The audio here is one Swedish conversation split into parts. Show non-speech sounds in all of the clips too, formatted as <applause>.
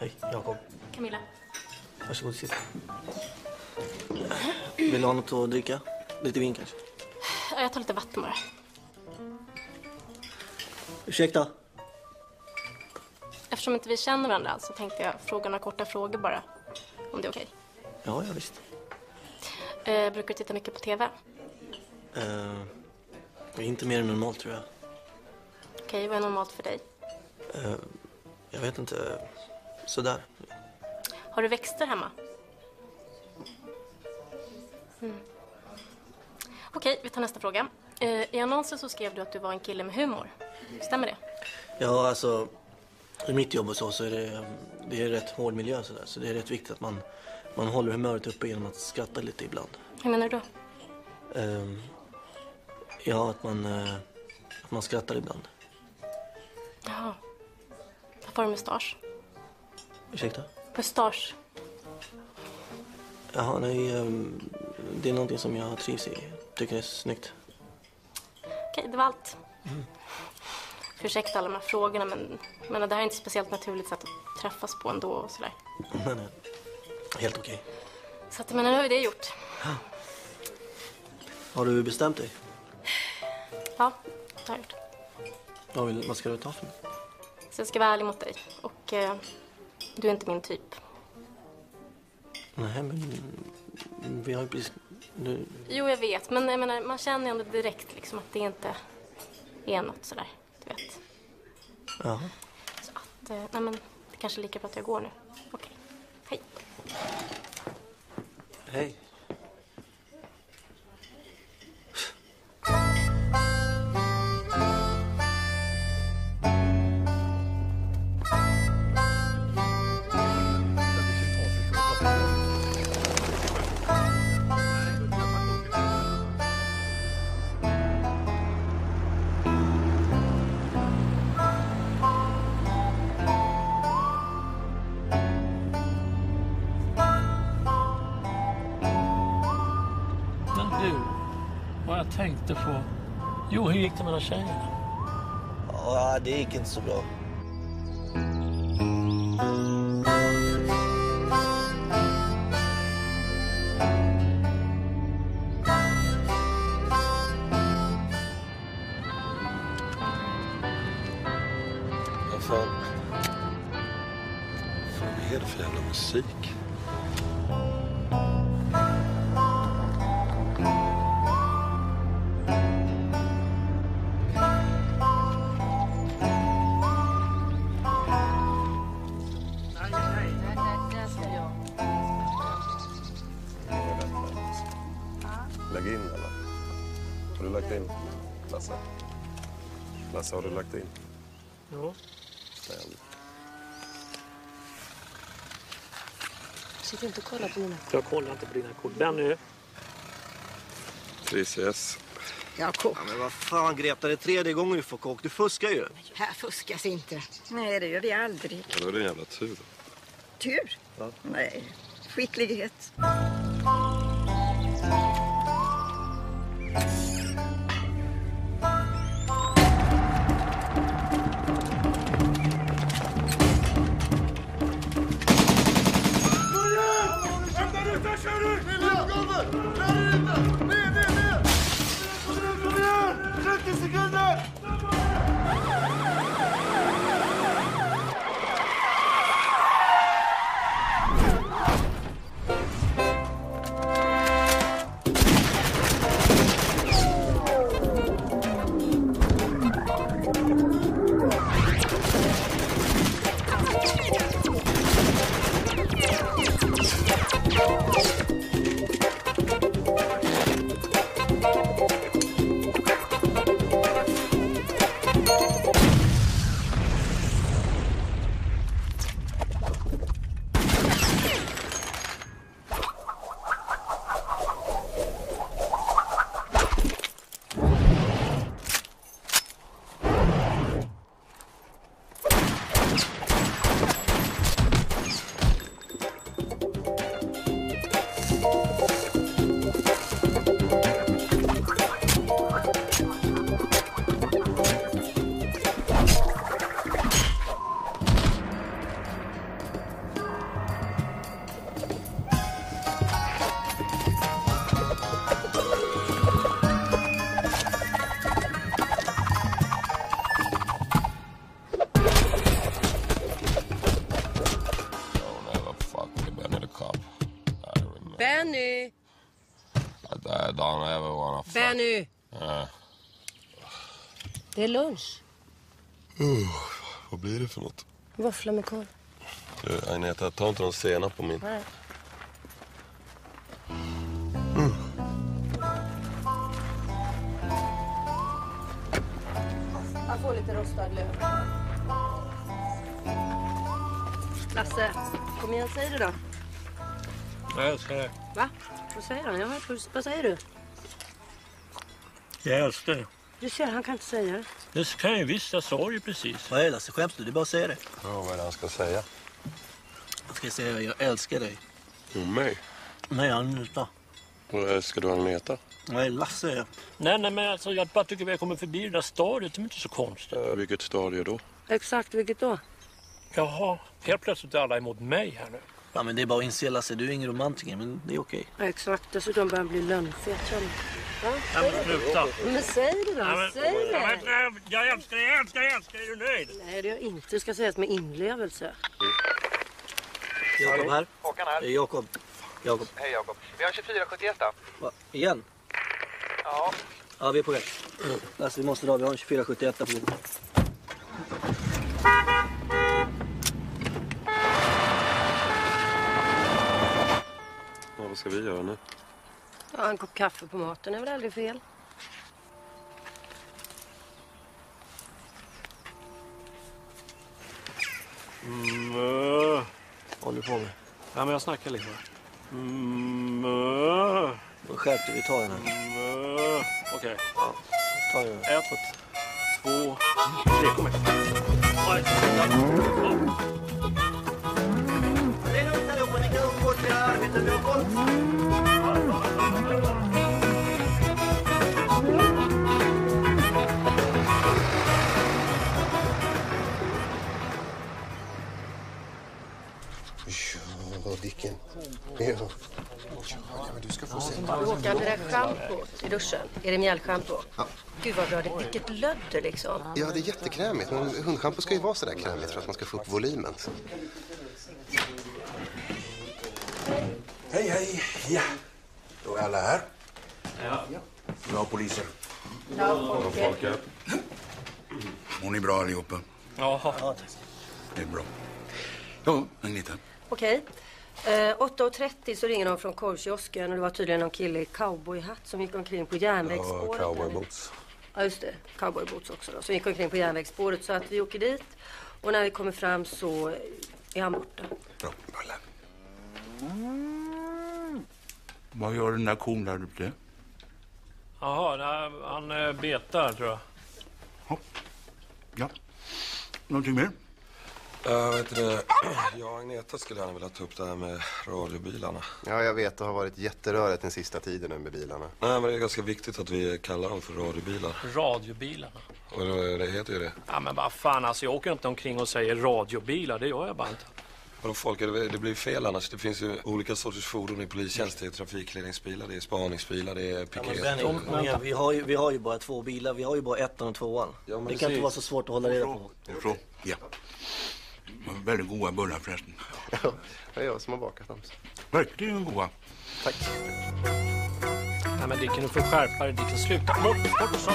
Hej. Jakob. Camilla. Varsågod, sitt. Vill du ha något att dricka? Lite vin kanske? Ja, Jag tar lite vatten bara. Ursäkta? Eftersom inte vi känner varandra så tänkte jag fråga några korta frågor bara. Om det är okej. Ja, ja visst. Eh, brukar du titta mycket på TV? Uh, inte mer än normalt tror jag. Okej, vad är normalt för dig? Eh, jag vet inte. Sådär. Har du växter hemma? Mm. Okej, vi tar nästa fråga. Eh, I annonsen så skrev du att du var en kille med humor. Stämmer det? Ja, alltså. I mitt jobb och så, så är det, det är rätt hård miljö sådär. Så det är rätt viktigt att man, man håller humöret uppe genom att skratta lite ibland. Hur menar du då? Ehm, ja, att man, eh, att man skrattar ibland. Jaha. Varför har du mustasch? Ursäkta? Mustasch? Jaha, nej. ehm, det är någonting som jag trivs i. Tycker det är snyggt. Okej, det var allt. Ursäkta alla de här frågorna men, men det här är inte speciellt naturligt sätt att träffas på ändå och sådär. Nej, nej. Helt okej. Så att, men nu har vi det gjort. Har du bestämt dig? Ja, det har jag gjort. Vad, vill, vad ska du ta för något? Så jag ska vara ärlig mot dig. Och eh, du är inte min typ. Nej, men vi har ju precis... Du, Jo, jag vet. Men jag menar, man känner ju ändå direkt liksom att det inte är något sådär. Du vet. jaha. Så att, eh, nej men det kanske är lika bra att jag går nu. Okej. Hej. Hej. Tänkte på. Jo, hur gick det med de tjejerna? Ja, det gick inte så bra. Jag kollar inte på dina kort. Benny, Vi ses. Jakob, Ja, men vad fan Greta, det är tredje gången du får kåk. Du fuskar ju. här fuskas inte. Nej, det gör vi aldrig. Ja, då är det en jävla tur. Tur? Nej, skicklighet. 了。Det är lunch. Vad blir det för något? Våffla med korv. Du, Agneta, ta inte någon senap på min. Nej. Jag får lite rostad lök. Lasse, kom igen, säg det då. Jag älskar dig. Va? Vad säger han? Jag hört, vad säger du? Jag älskar dig. Du ser, han kan inte säga det. Det kan jag visst. Jag sa ju precis. Vad är det Lasse? Skäms du? Det är bara att säga det. Ja, vad är det han ska säga? Jag ska säga jag älskar dig. Om mig? Nej, Agneta. Vad älskar du Agneta? Nej, Lasse. Nej, nej, men alltså, jag bara tycker vi har kommit förbi det där stadiet. Det är inte så konstigt. Äh, vilket stadie då? Exakt, vilket då? Jaha, helt plötsligt är alla emot mig här nu. Ja, men det är bara att inse Lasse, du är ingen romantiker, men det är okej. Exakt, dessutom börjar han bli lönnfet. Va? Nej, men sluta. Men säg det då, Nej, men- säg det! Men, Jag älskar dig, jag älskar dig, jag älskar dig. Är du nöjd? Nej, det jag inte. Det ska sägas med inlevelse. Jakob här. Håkan Det här. är Jakob. Jakob. Hej Jakob. Vi har 2471 då. Va? Igen? Ja. Ja, vi är på väg. Lasse, vi måste dra. Vi har en 2471 på. Ja, vad ska vi göra nu? Ja, en kopp kaffe på maten är väl aldrig fel? Mm, äh. Håller du på med? Ja, men jag snackar lite. Mm, äh. Skärp dig, vi tar den här. Mm, äh. Okej. Ta den. Ett, två, tre. Kom igen. Det är lugnt allihopa, ni kan gå till arbetet. Ja, Dicken. Ja. Ja, men du ska få se. Håkan, det där schampot i duschen, är det mjällschampo? Ja. Gud vad bra, det vilket lödder liksom. Ja, det är jättekrämigt. Men hundschampo ska ju vara sådär krämigt för att man ska få upp volymen. Hej, hej. Ja, då är alla här. Ja. Bra poliser. Ja, Folke. Mår ni bra allihopa? Jaha. Det är bra. Ja, Agneta. Okej. Eh, 8.30 så ringer de från korvkiosken och det var tydligen någon kille i cowboyhatt som gick omkring på järnvägsspåret. Ja, cowboyboots. Ja, just det. Cowboyboots också då. Som gick omkring på järnvägsspåret. Så att vi åker dit och när vi kommer fram så är han borta. Bra, Bulle. Vad gör den där kon där ute? Jaha, han eh, betar tror jag. Ja. Någonting mer? Uh, vet du, jag och Agneta skulle gärna vilja ta upp det här med radiobilarna. Ja, jag vet. Det har varit jätterörigt den sista tiden nu med bilarna. Nej, men det är ganska viktigt att vi kallar dem för radiobilar. Radiobilarna. Och det, det heter ju det. Ja men vad fan alltså jag åker inte omkring och säger radiobilar, det gör jag bara inte. Vadå folk, det, det blir fel annars. Det finns ju olika sorters fordon i polistjänst. Det är trafikledningsbilar, det är spaningsbilar, det är Ja, men piket. Igen, vi, har ju, vi har ju bara två bilar. Vi har ju bara ettan och tvåan. Ja, men det kan inte vara så svårt att hålla reda på. Så, ja. Väldigt goda bullar förresten. Ja, det är jag som har bakat dem. Verkligen goda. Tack. Nej men Dicken, du får skärpa dig Dicken. Sluta. Bort, bort så.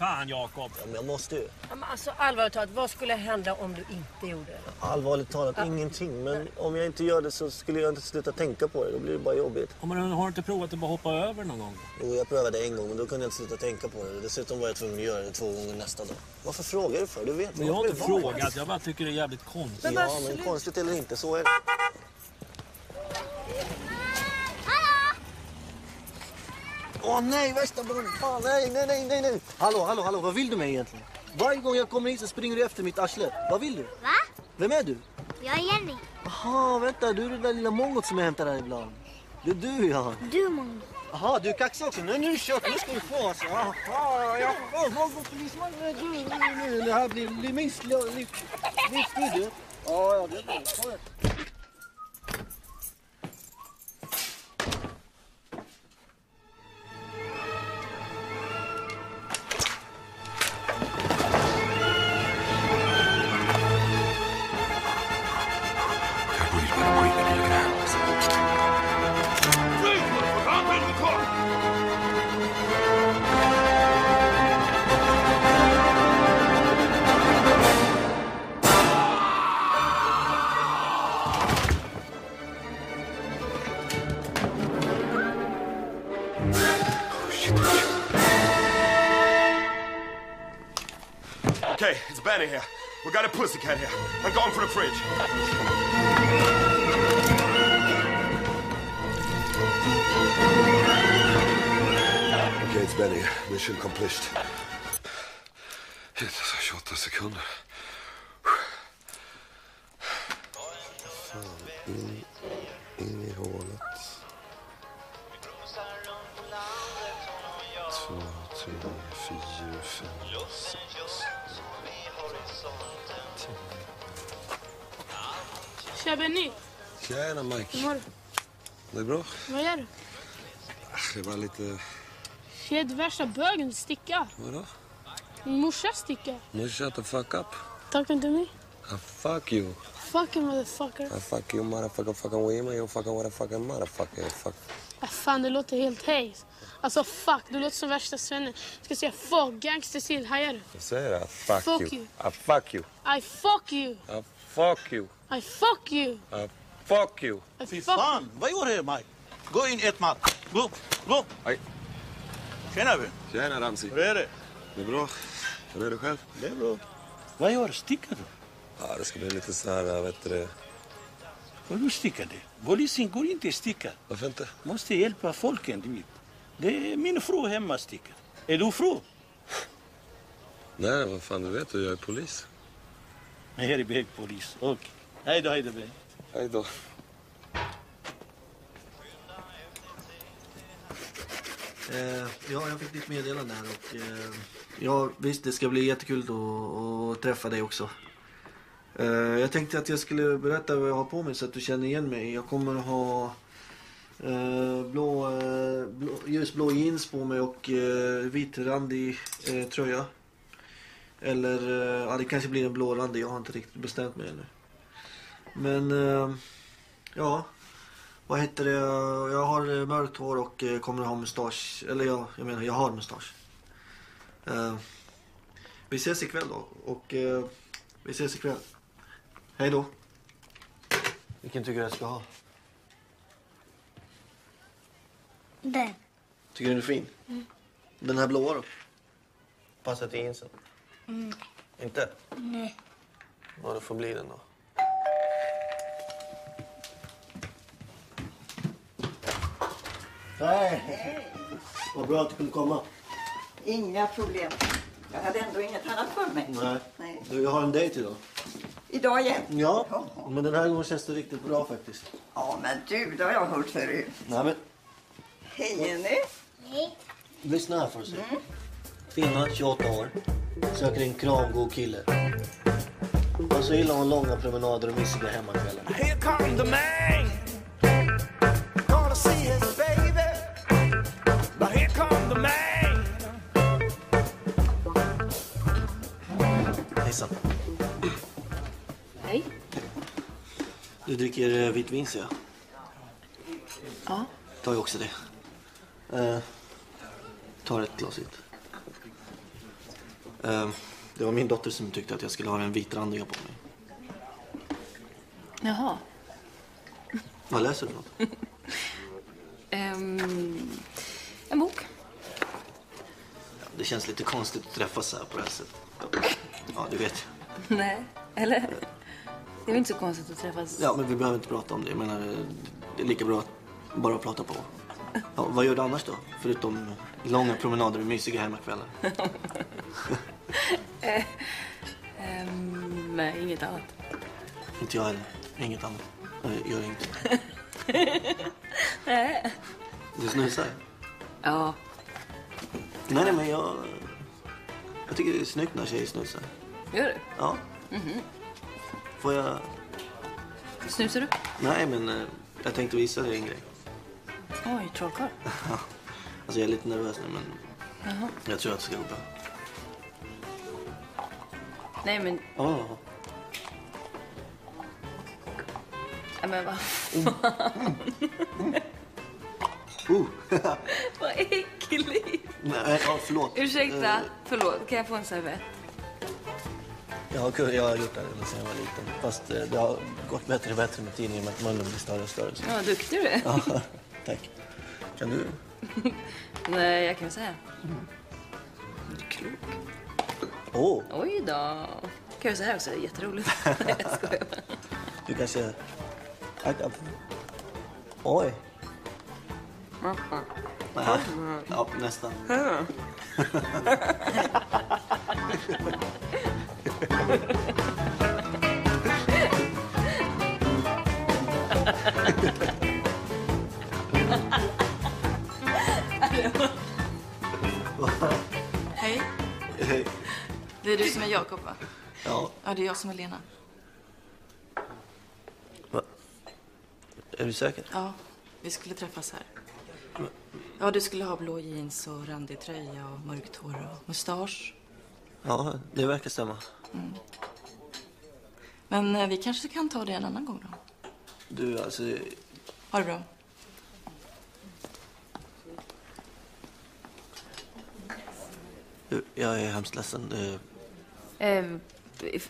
Fan Jakob. Ja, men jag måste ju. Ja, men alltså allvarligt talat, vad skulle hända om du inte gjorde det? Allvarligt talat, ingenting. Men om jag inte gör det så skulle jag inte sluta tänka på det. Då blir det bara jobbigt. Ja, men har du inte provat att bara hoppa över någon gång? Jo, jag prövade en gång, men då kunde jag inte sluta tänka på det. Dessutom var jag tvungen att göra det två gånger nästa dag. Varför frågar du för? Du vet. Men jag har inte frågat, jag bara tycker det är jävligt konstigt. Ja, men konstigt eller inte, så är det. Åh nej, värsta! Fan, nej, nej, nej, nej, nej! Hallå, hallå, hallå, vad vill du mig egentligen? Varje gång jag kommer hit så springer du efter mitt arsle. Vad vill du? Va? Vem är du? Jag är Jenny. Jaha, vänta, du är den där lilla mongot som jag hämtar här ibland. Det är du, ja. Du Mongo. Jaha, du kaxar också. Nu, nu kör Nu ska du få alltså. Jaha, ja. Vad går polisman? Nu, nu, nu, Det här blir blir minst li- li- livstid. Ja, ja, det är bra. Det är bra. Vad gör du? Det var lite... Shit, värsta bögen, du stickar. Vadå? Min morsa stickar. Shut the fuck up. Talking to me? I fuck you. Fucking motherfucker. I fuck you motherfucker fucking women. You fucking motherfucking motherfucker. Fuck. Äh, fan, det låter helt hejs. Alltså fuck, du låter som värsta svennen. Ska säga fuck, gangsterstil, hajar du? Jag säger det. I fuck, Fuck you. you. I fuck you. I fuck you. I fuck you. I fuck you. I fuck you. I Fy fuck fan, vad gör du Mike? Gå in ett man. Gå, gå. Aj. Tjena vi. Tjena Ramsi. Hur är det? Det är bra. Hur är du själv? Det är bra. Vad gör du? Stickar du? Ja, det ska bli lite så här, vet du det. Vadå stickar det? Polisen går inte sticka. Varför inte? Måste hjälpa folken, du vet. Det är min fru hemma stickar. Är du fru? Nej, vad fan, du vet ju, jag är polis. Här är vägpolis. Okej. Hej då, hej då. Hej då. Eh, ja, jag fick ditt meddelande här och eh, ja, visst det ska bli jättekul att, att träffa dig också. Eh, jag tänkte att jag skulle berätta vad jag har på mig så att du känner igen mig. Jag kommer att ha eh, blå, eh, blå, ljusblå jeans på mig och eh, vitrandig eh, tröja. Eller, eh, ja det kanske blir en blårandig, jag har inte riktigt bestämt mig ännu. Men, eh, ja. Vad heter det? Jag har eh, mörkt hår och eh, kommer att ha mustasch. Eller jag, jag menar, jag har mustasch. Eh, vi ses ikväll då. Och eh, vi ses ikväll. Hej då. Vilken tycker du jag ska ha? Den. Tycker du den är fin? Mm. Den här blåa då? Passar till jeansen? Mm. Inte? Nej. Ja, det får bli den då. Hej! Vad bra att du kunde komma. Inga problem. Jag hade ändå inget annat för mig. Nej. Nej. Du, jag har en dejt idag. Idag igen? Ja, men den här gången känns det riktigt bra faktiskt. Ja, men du, det har jag hört förut. Nej, men Hej Jenny. Hej. lyssna här får du se. Kvinna, 28 år. Söker en kramgod kille. Har så illa om långa promenader och mysiga hemmakvällar. Here comes the man. Dricker eh, vitt vin ser jag. Ja. Tar jag också det. Eh, tar ett glas vitt. Eh, det var min dotter som tyckte att jag skulle ha en vit randiga på mig. Jaha. Vad läser du något? <laughs> Ehm, en bok. Det känns lite konstigt att träffas så här på det här sättet. Ja, du vet. Nej, eller? Det är väl inte så konstigt att träffas. Ja, men vi behöver inte prata om det. Jag menar, det är lika bra att bara prata på. Ja, vad gör du annars då? Förutom långa promenader och mysiga hemmakvällar. <laughs> Eh, ehm, nej, inget annat. Inte jag heller. Inget annat. Jag gör inget. <laughs> Nej. Du snusar? Ja. Nej, nej, men jag... Jag tycker det är snyggt när tjejer snusar. Gör du? Ja. Mhm. Får jag... Snusar du? Nej, men eh, jag tänkte visa dig en grej. Oj, trollkarl. <laughs> Alltså jag är lite nervös nu, men Jaha. jag tror att det ska gå bra. Nej, men... Ja. Ja, men vad Oh. <laughs> Vad äckligt. Nej, ja, förlåt. Ursäkta. Eh, Förlåt, kan jag få en servett? Jag har, jag har gjort det här sedan jag var liten. Fast eh, det har gått bättre och bättre med tiden i och med att munnen blir större och större. Ja, vad duktig du är. Ja, <laughs> tack. Kan du? <laughs> Nej, jag kan säga. Du är klok. Åh, Oj då. Kan jag säga också? Det är jätteroligt. <laughs> Nej, jag skojar bara. du kanske... Tack. Oj. Nej, ja, nästan. Hej. Hej. Det är du som är Jakob, va? Ja, Ja, det är jag som är Lena. är du säker? Ja, vi skulle träffas här. Ja, du skulle ha blå jeans och randig tröja och mörkt hår och mustasch. Ja, det verkar stämma. Mm. Men eh, vi kanske kan ta det en annan gång då. Du, alltså... Ha det bra. Jag är hemskt ledsen. Eh,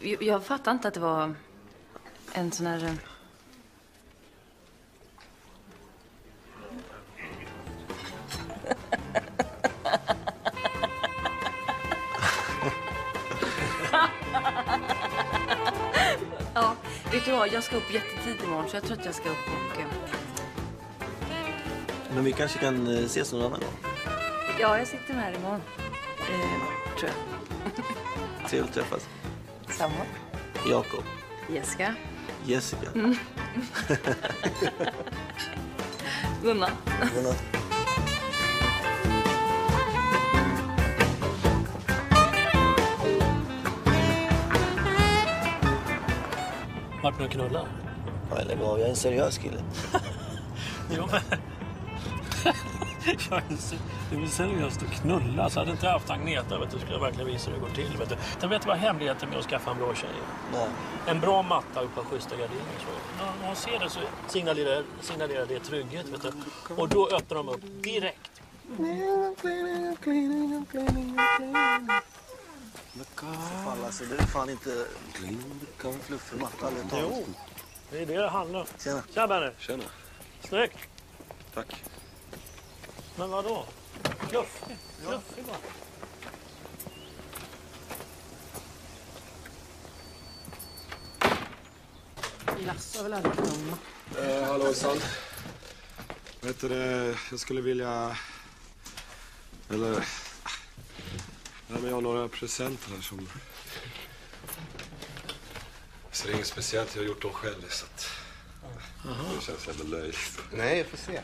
jag- jag fattar inte att det var en sån här... vet du vad? Jag ska upp jättetidigt imorgon så jag tror att jag ska upp och... eh, Men vi kanske kan eh, ses någon annan gång. Ja, jag sitter med här imorgon. Eh, tror jag. <laughs> Trevligt att träffas. Samma. Jakob. Jessica. Jessica. Mm. <laughs> Godnatt. Godnatt. Vart du knullar? Ja, lägg av. Jag är en seriös kille. <laughs> Jo, men... <laughs> Jag är se- det är väl seriöst att knulla. Så hade inte jag haft Agneta vet du, skulle jag verkligen visa hur det går till. Vet du. Sen vet du vad hemligheten med att skaffa en bra tjej är? Nej. En bra matta och ett par schyssta gardiner. Så. När hon ser det så signalerar, signalerar det trygghet. Vet du. Och då öppnar de upp direkt. Fan, alltså, det är fan inte fluffig matta. eller Jo, det är det det handlar om. Tjena. Tja Benny. Tjena. Snyggt. Tack. Men vadå? Fluffig. Fluffig bara. Lasse har väl aldrig glömma. Eh, hallåjsan. Vet du det, jag skulle vilja... Eller... Men jag har några presenter här som... Så det är inget speciellt, jag har gjort dem själv så att... Det känns jävla löjligt. Nej, jag får se.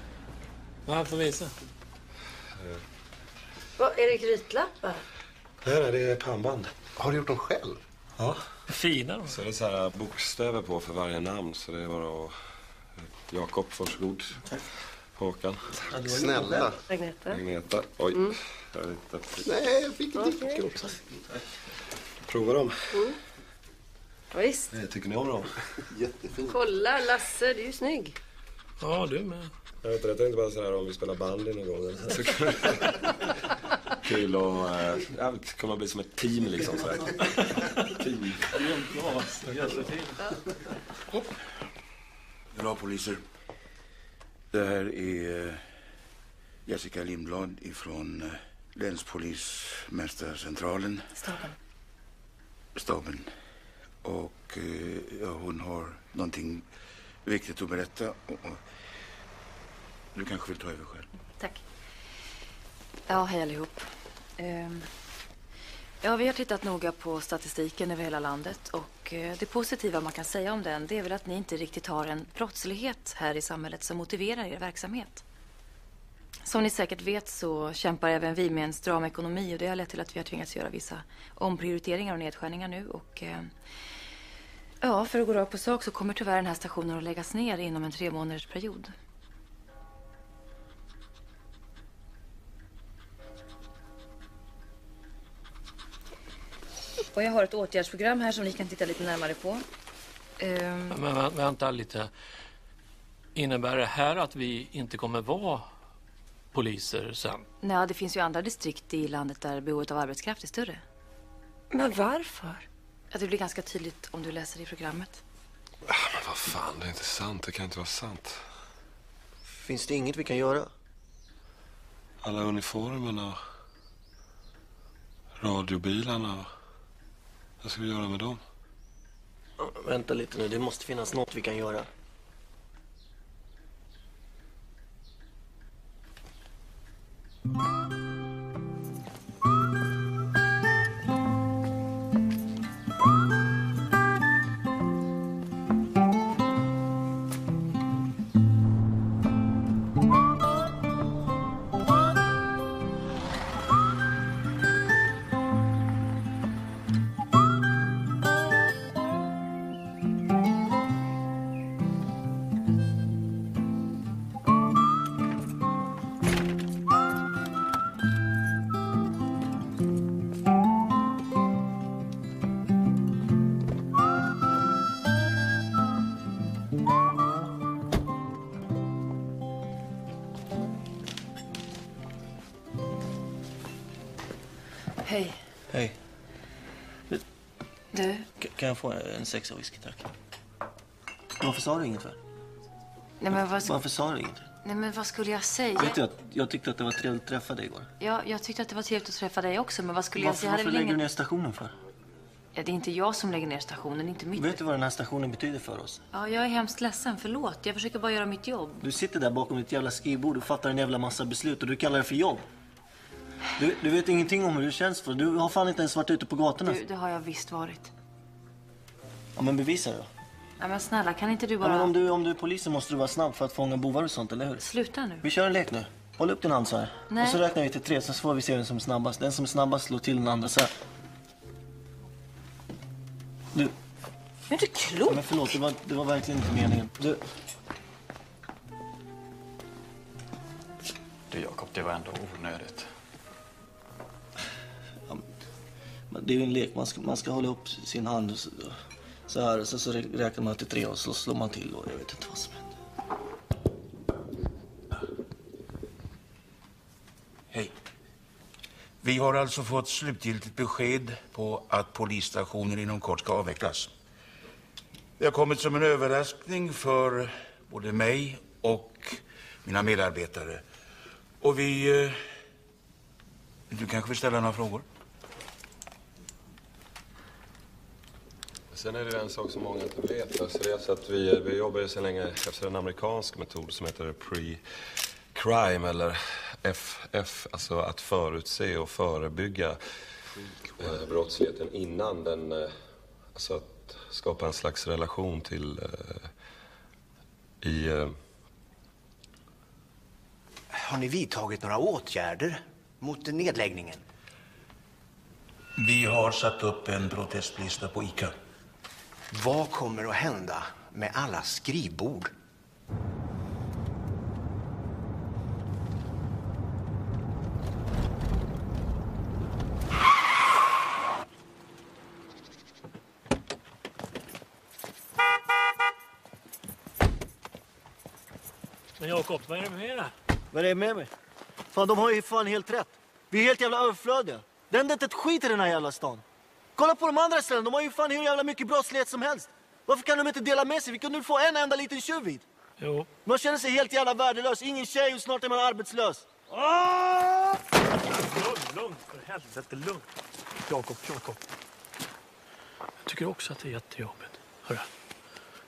Vad får visa? Eh, Vad, är det grytlappar? Nej, nej, det är pannband. Har du gjort dem själv? Ja. Fina de. Så det är så här bokstäver på för varje namn. Så det är bara att... Jakob, varsågod. Tack. Håkan. Tack snälla. Agneta. Agneta. Oj. Mm. Jag vet inte. Nej, jag fick inte Okej. också. Prova dem. Mm. Ja, Visst. Eh, Tycker ni om dem? <laughs> Jättefint. Kolla, Lasse, du är ju snygg. Ja, du med. Jag vet inte, jag tänkte bara så här om vi spelar bandy någon gång. <laughs> så. Kul och... Eh, ja, det kommer att bli som ett team liksom. Så här. <laughs> Team. Bra poliser. Det här är Jessica Lindblad ifrån eh, Länspolismästarcentralen. Staben. Staben. Och eh, ja, hon har någonting viktigt att berätta. Du kanske vill ta över själv? Tack. Ja, hej allihop. Ehm, Ja, vi har tittat noga på statistiken över hela landet och eh, det positiva man kan säga om den det är väl att ni inte riktigt har en brottslighet här i samhället som motiverar er verksamhet. Som ni säkert vet så kämpar även vi med en stram ekonomi och det har lett till att vi har tvingats göra vissa omprioriteringar och nedskärningar nu. Och, eh, ja, för att gå rakt på sak så kommer tyvärr den här stationen att läggas ner inom en tre månaders period. Och jag har ett åtgärdsprogram här som ni kan titta lite närmare på. Ehm, Men vä- vänta lite. Innebär det här att vi inte kommer vara poliser sen? nej, det finns ju andra distrikt i landet där behovet av arbetskraft är större. Men varför? Ja, det blir ganska tydligt om du läser i programmet. Men vad fan, det är inte sant. Det kan inte vara sant. Finns det inget vi kan göra? Alla uniformerna. Radiobilarna. Vad ska vi göra med dem? Vänta lite nu, det måste finnas något vi kan göra. Jag få en sexa whisky, tack? Varför sa du inget för? nej men vad, Varför sa du inget? nej, men vad skulle jag säga? Vet du att jag tyckte att det var trevligt att träffa dig igår? Ja, jag tyckte att det var trevligt att träffa dig också, men vad skulle jag Varför, säga? Jag hade varför lägger du ingen... ner stationen för? Ja, det är inte jag som lägger ner stationen, inte mitt. Vet du vad den här stationen betyder för oss? Ja, jag är hemskt ledsen, förlåt. Jag försöker bara göra mitt jobb. Du sitter där bakom ditt jävla skrivbord och fattar en jävla massa beslut och du kallar det för jobb. Du, du vet ingenting om hur det känns för. Du har fan inte ens varit ute på gatorna. Du, det har jag visst varit. Ja, men bevisa det då. Ja, men snälla, kan inte du Ja, bara... men om, du, om du är polis så måste du vara snabb för att fånga bovar och sånt, eller hur? Sluta nu. Vi kör en lek nu. Håll upp din hand så här. Nej. Och så räknar vi till tre, så får vi se vem som är snabbast. Den som är snabbast slår till den andra så här. Du... Men inte klok! Men förlåt, det var, det var verkligen inte meningen. Du... Du Jakob, det var ändå onödigt. Men Det är ju en lek. Man ska, man ska hålla upp sin hand och så, så här. Så, så räknar man till tre och så slår man till och jag vet inte vad som händer. Hej. Vi har alltså fått slutgiltigt besked på att polisstationen inom kort ska avvecklas. Det har kommit som en överraskning för både mig och mina medarbetare. Och vi... Eh, du kanske vill ställa några frågor? Sen är det ju en sak som många inte vet. Alltså det är så att vi, vi jobbar ju sedan länge efter en amerikansk metod som heter pre-crime eller FF. Alltså att förutse och förebygga eh, brottsligheten innan den... Eh, alltså att skapa en slags relation till... Eh, I... Eh, Har ni vidtagit några åtgärder mot nedläggningen? Vi har satt upp en protestlista på ICA. Vad kommer att hända med alla skrivbord? Men Jakob, vad är det med det? Vad är det med mig? Fan, de har ju fan helt rätt. Vi är helt jävla överflödiga. Det händer inte ett skit i den här jävla stan. Kolla på de andra ställena, de har ju fan hur jävla mycket brottslighet som helst. Varför kan de inte dela med sig? Vi kunde väl få en enda liten tjuv hit? Jo. Man känner sig helt jävla värdelös. Ingen tjej och snart är man arbetslös. Lugn, lugn, för helvete, lugn. Jakob, Jakob. Jag tycker också att det är jättejobbigt. Hörru.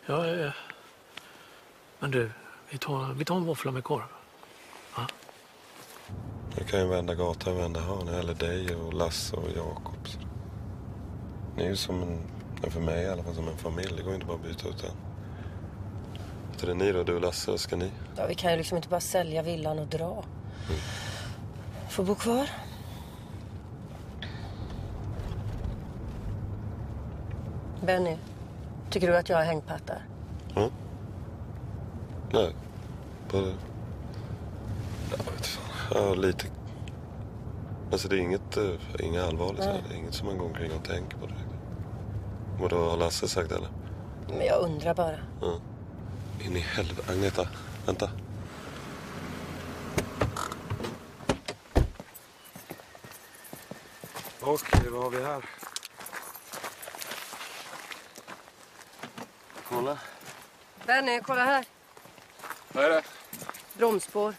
Jag är... Men du, vi tar, vi tar en våffla med korv. Du kan ju vända gatan, vända hörn. Eller dig och Lasse och Jakob. Ni är ju som en, för mig i alla fall, som en familj. Det går ju inte bara att byta ut en. Det är ni då, du och Lasse, ska ni? Ja, vi kan ju liksom inte bara sälja villan och dra. får bo kvar. Benny, tycker du att jag är hängpattar? Ja. Nej, bara... Jag vet fan. Ja, lite... Alltså det är inget, eh, inget allvarligt. Det är inget som man går omkring och tänker på direkt. Vadå, har Lasse sagt eller? Men jag undrar bara. Ja. In i helvete. Agneta, vänta. Okej, vad har vi här? Kolla. Benny, kolla här. Vad är det? Bromsspår.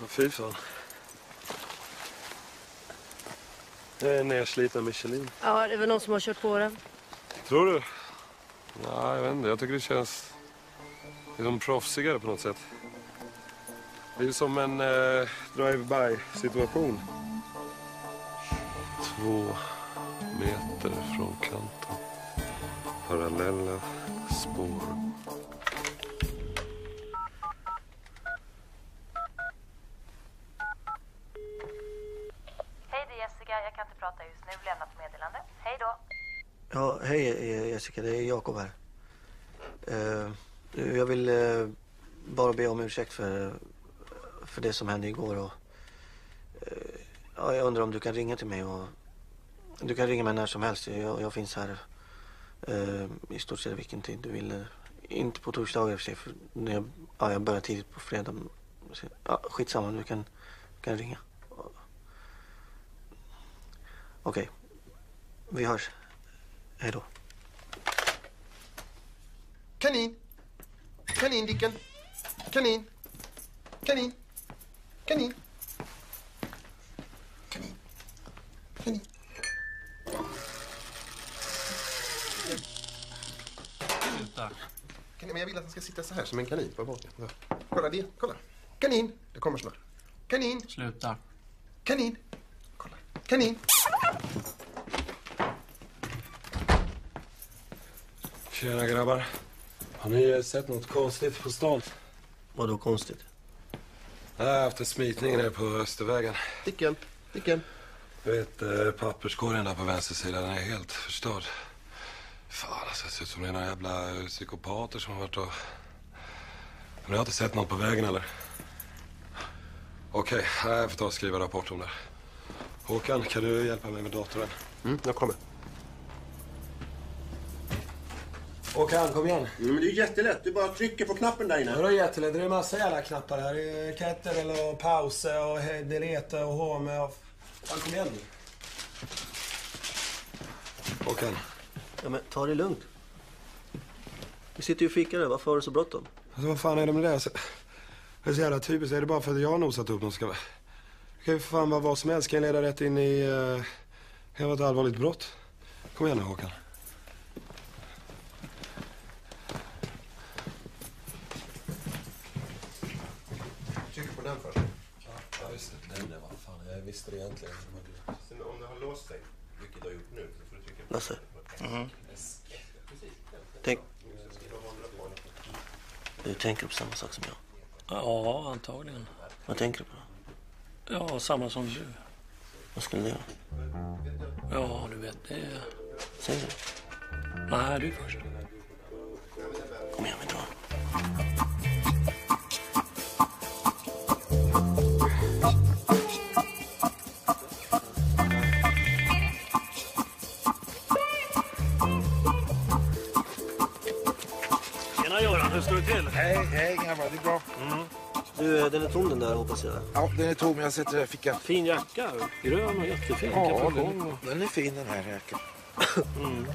Åh, Fy fan. Det är nedslitna Michelin. Ja, det är väl någon som har kört på den. Tror du? Nej, jag vet inte. Jag tycker det känns liksom proffsigare på något sätt. Det är ju som en eh, drive-by-situation. Två meter från kanten. Parallella spår. Hej, det är Jessica. Jag kan inte prata just nu. lämnat meddelande. Hej då. Ja, hej eh, Jessica, det är Jakob här. Uh, jag vill uh, bara be om ursäkt för, för det som hände igår. Och, uh, ja, jag undrar om du kan ringa till mig. Och, du kan ringa mig när som helst. Jag, jag finns här i stort sett vilken tid du vill. Inte på torsdagar i och för sig, för när jag, ja, jag börjar tidigt på fredag. Ja, skitsamma, du kan, du kan ringa. Okej, vi hörs. Hej då. Kanin. Kanin, Dicken. Kanin. Kanin. Kanin. Kanin. Kanin. Sluta. Kanin, men jag vill att han ska sitta så här som en kanin på baken. Kolla det. Kolla. Kanin. Det kommer snart. Kanin. Sluta. Kanin. Kanin. Tjena grabbar. Har ni eh, sett något konstigt på stan? Vadå konstigt? Jag har haft en smitning nere på Östervägen. Dicken. Dicken. Du vet eh, papperskorgen där på vänster sida, den är helt förstörd. Fan alltså, det ser ut som det är några jävla eh, psykopater som har varit och... Men jag har inte sett något på vägen eller? Okej, nej, jag får ta och skriva rapport om det. Håkan, kan du hjälpa mig med datorn? Mm, jag kommer. Håkan, kom igen. Mm, men det är jättelätt. Du bara trycker på knappen där inne. Vadå jättelätt? Det är massa jävla knappar här. Det är Kettle och pause och delete och home och... Fan, kom igen nu. Håkan. Ja, men ta det lugnt. Vi sitter ju och fikar här. Varför har du så bråttom? Alltså, vad fan är det med det? Alltså, det är så jävla typiskt. Är det bara för att jag har nosat upp någon ska... Det kan ju för fan vara vad som helst. Kan leda rätt in i... Uh, kan vara ett allvarligt brott. Kom igen nu Håkan. Tryck på den först. Ja, just det. Nej, nej, vad fan. Jag visste det egentligen. Sen om det har låst sig, vilket du har gjort nu, så får du trycka på Lasse. Mhm. Tänk... Du tänker på samma sak som jag. Ja, antagligen. Vad tänker du på? Ja, samma som du. Vad skulle du göra? Ja, du vet, det. Säg det. Nej, du först. Kom igen, vi drar. Tjena Göran, hur står det till? Hej, hej grabbar, det är bra. Du, den är tom den där hoppas jag. Ja, den är tom. Jag sätter den i fickan. Fin jacka. Grön och jättefin. Ja, den, och- den är fin den här jackan. Mm.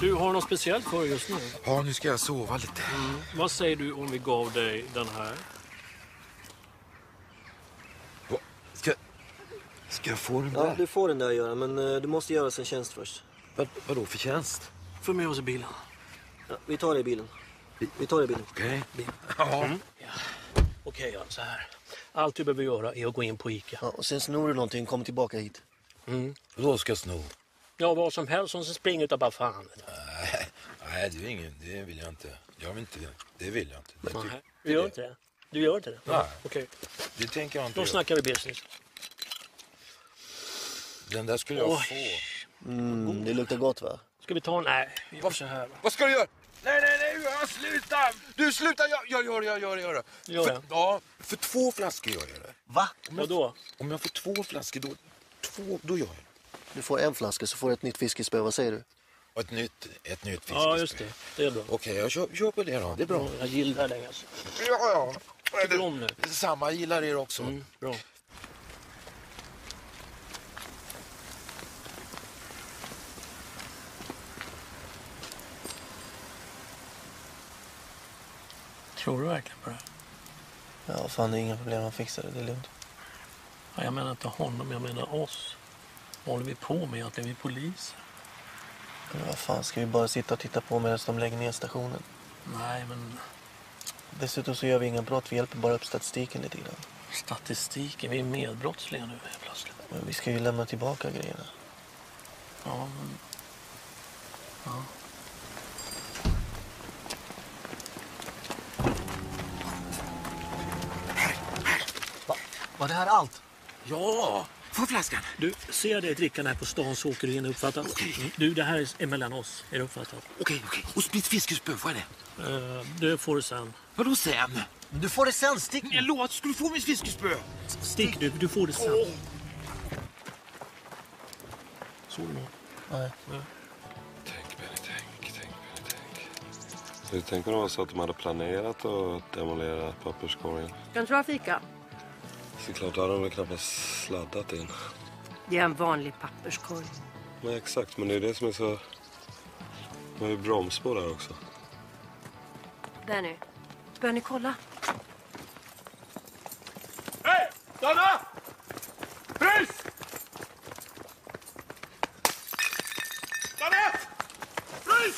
Du har något speciellt för just nu? Ja, nu ska jag sova lite. Mm. Vad säger du om vi gav dig den här? Ska, ska jag få den Ja, där? du får den där Göran, men eh, du måste göra en tjänst först. Vad, vadå för tjänst? För med oss i bilen. Ja, vi tar det i bilen. Vi tar det i bilen. Okej. Ja. Mm. Okej, ja, så här. Allt du behöver göra är att gå in på Ica. Ja, och sen snor du någonting, kom tillbaka hit. Mm. Vadå ska jag sno? Ja, vad som helst som springer utav bara fan. Nej, nej, det är ingen. Det vill jag inte. Jag vill inte. Det vill jag inte. Det Nej, du gör inte det? Du gör inte det? Nej. Okej. Det tänker jag inte Då snackar vi business. Den där skulle jag Oj. få. Mm, det luktar gott va? Ska vi ta en... Nej, vi gör så här. va? Vad ska du göra? Nej, nej, nej, jag slutar! Du slutar, jag jag gör jag gör det, jag gör det. Gör För, det? ja, för två flaskor gör jag det. Va? Vadå? Om jag får två flaskor, då, två, då gör jag det. Du får en flaska så får du ett nytt fiskespö, vad säger du? Och ett nytt, ett nytt fiskespö. Ja, just det. Det är bra. Okej, jag kör, kör på det då. Det är bra. Jag gillar dig alltså. Ja, ja. Tycker du om det? Samma, gillar er också. Mm, bra. Tror du verkligen på det? Ja, fan det är inga problem, han fixar det, det är lugnt. Ja, jag menar inte honom, jag menar oss. Vad håller vi på med egentligen? Vi är poliser. Men vad fan, ska vi bara sitta och titta på medan de lägger ner stationen? Nej, men Dessutom så gör vi inga brott, vi hjälper bara upp statistiken lite grann. statistiken, vi är medbrottslingar nu helt plötsligt. Men vi ska ju lämna tillbaka grejerna. Ja, men... Ja. Var det här allt? Ja, få flaskan. Du, ser dig dricka här på stan så åker du in uppfattat. Mm. Du, det här är mellan oss. Är det uppfattat? Okej, okej. Och spritt fiskespö, får jag det? Eh, det får du sen. Vadå sen? Du får det sen, stick! Jag lovar att du skulle få mitt fiskespö. Stick du, du får det sen. Såg du något? Nej. Tänk Benny, tänk, tänk Benny, tänk. Du tänk om det var så att de hade planerat att demolera papperskorgen. Ska inte du ha fika? Så klart hade de väl knappast sladdat in. Det är en vanlig papperskorg. Nej exakt, men det är det som är så... De har ju bromsspår där också. Där nu. Börjar ni kolla? Hej! Stanna! Frys! Stanna! Frys!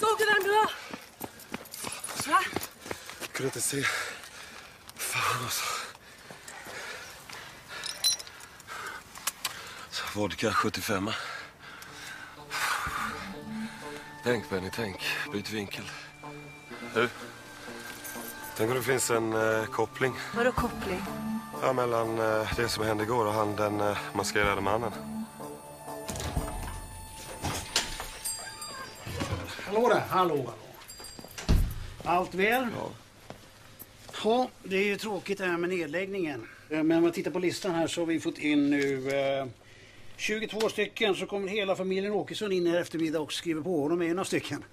Såg du vem du var? Va? Se. Fan alltså. Så, Vodka 75. Tänk Benny, tänk. Byt vinkel. Du. Tänk om det finns en eh, koppling Vadå koppling? ja, mellan eh, det som hände igår och han den eh, maskerade mannen. Hallå där, hallå, hallå. Allt väl? Ja. Ja, det är ju tråkigt det här med nedläggningen. Eh, Men om man tittar på listan här så har vi fått in nu eh, 22 stycken. Så kommer hela familjen Åkesson in här eftermiddag och skriver på. Och de är några stycken.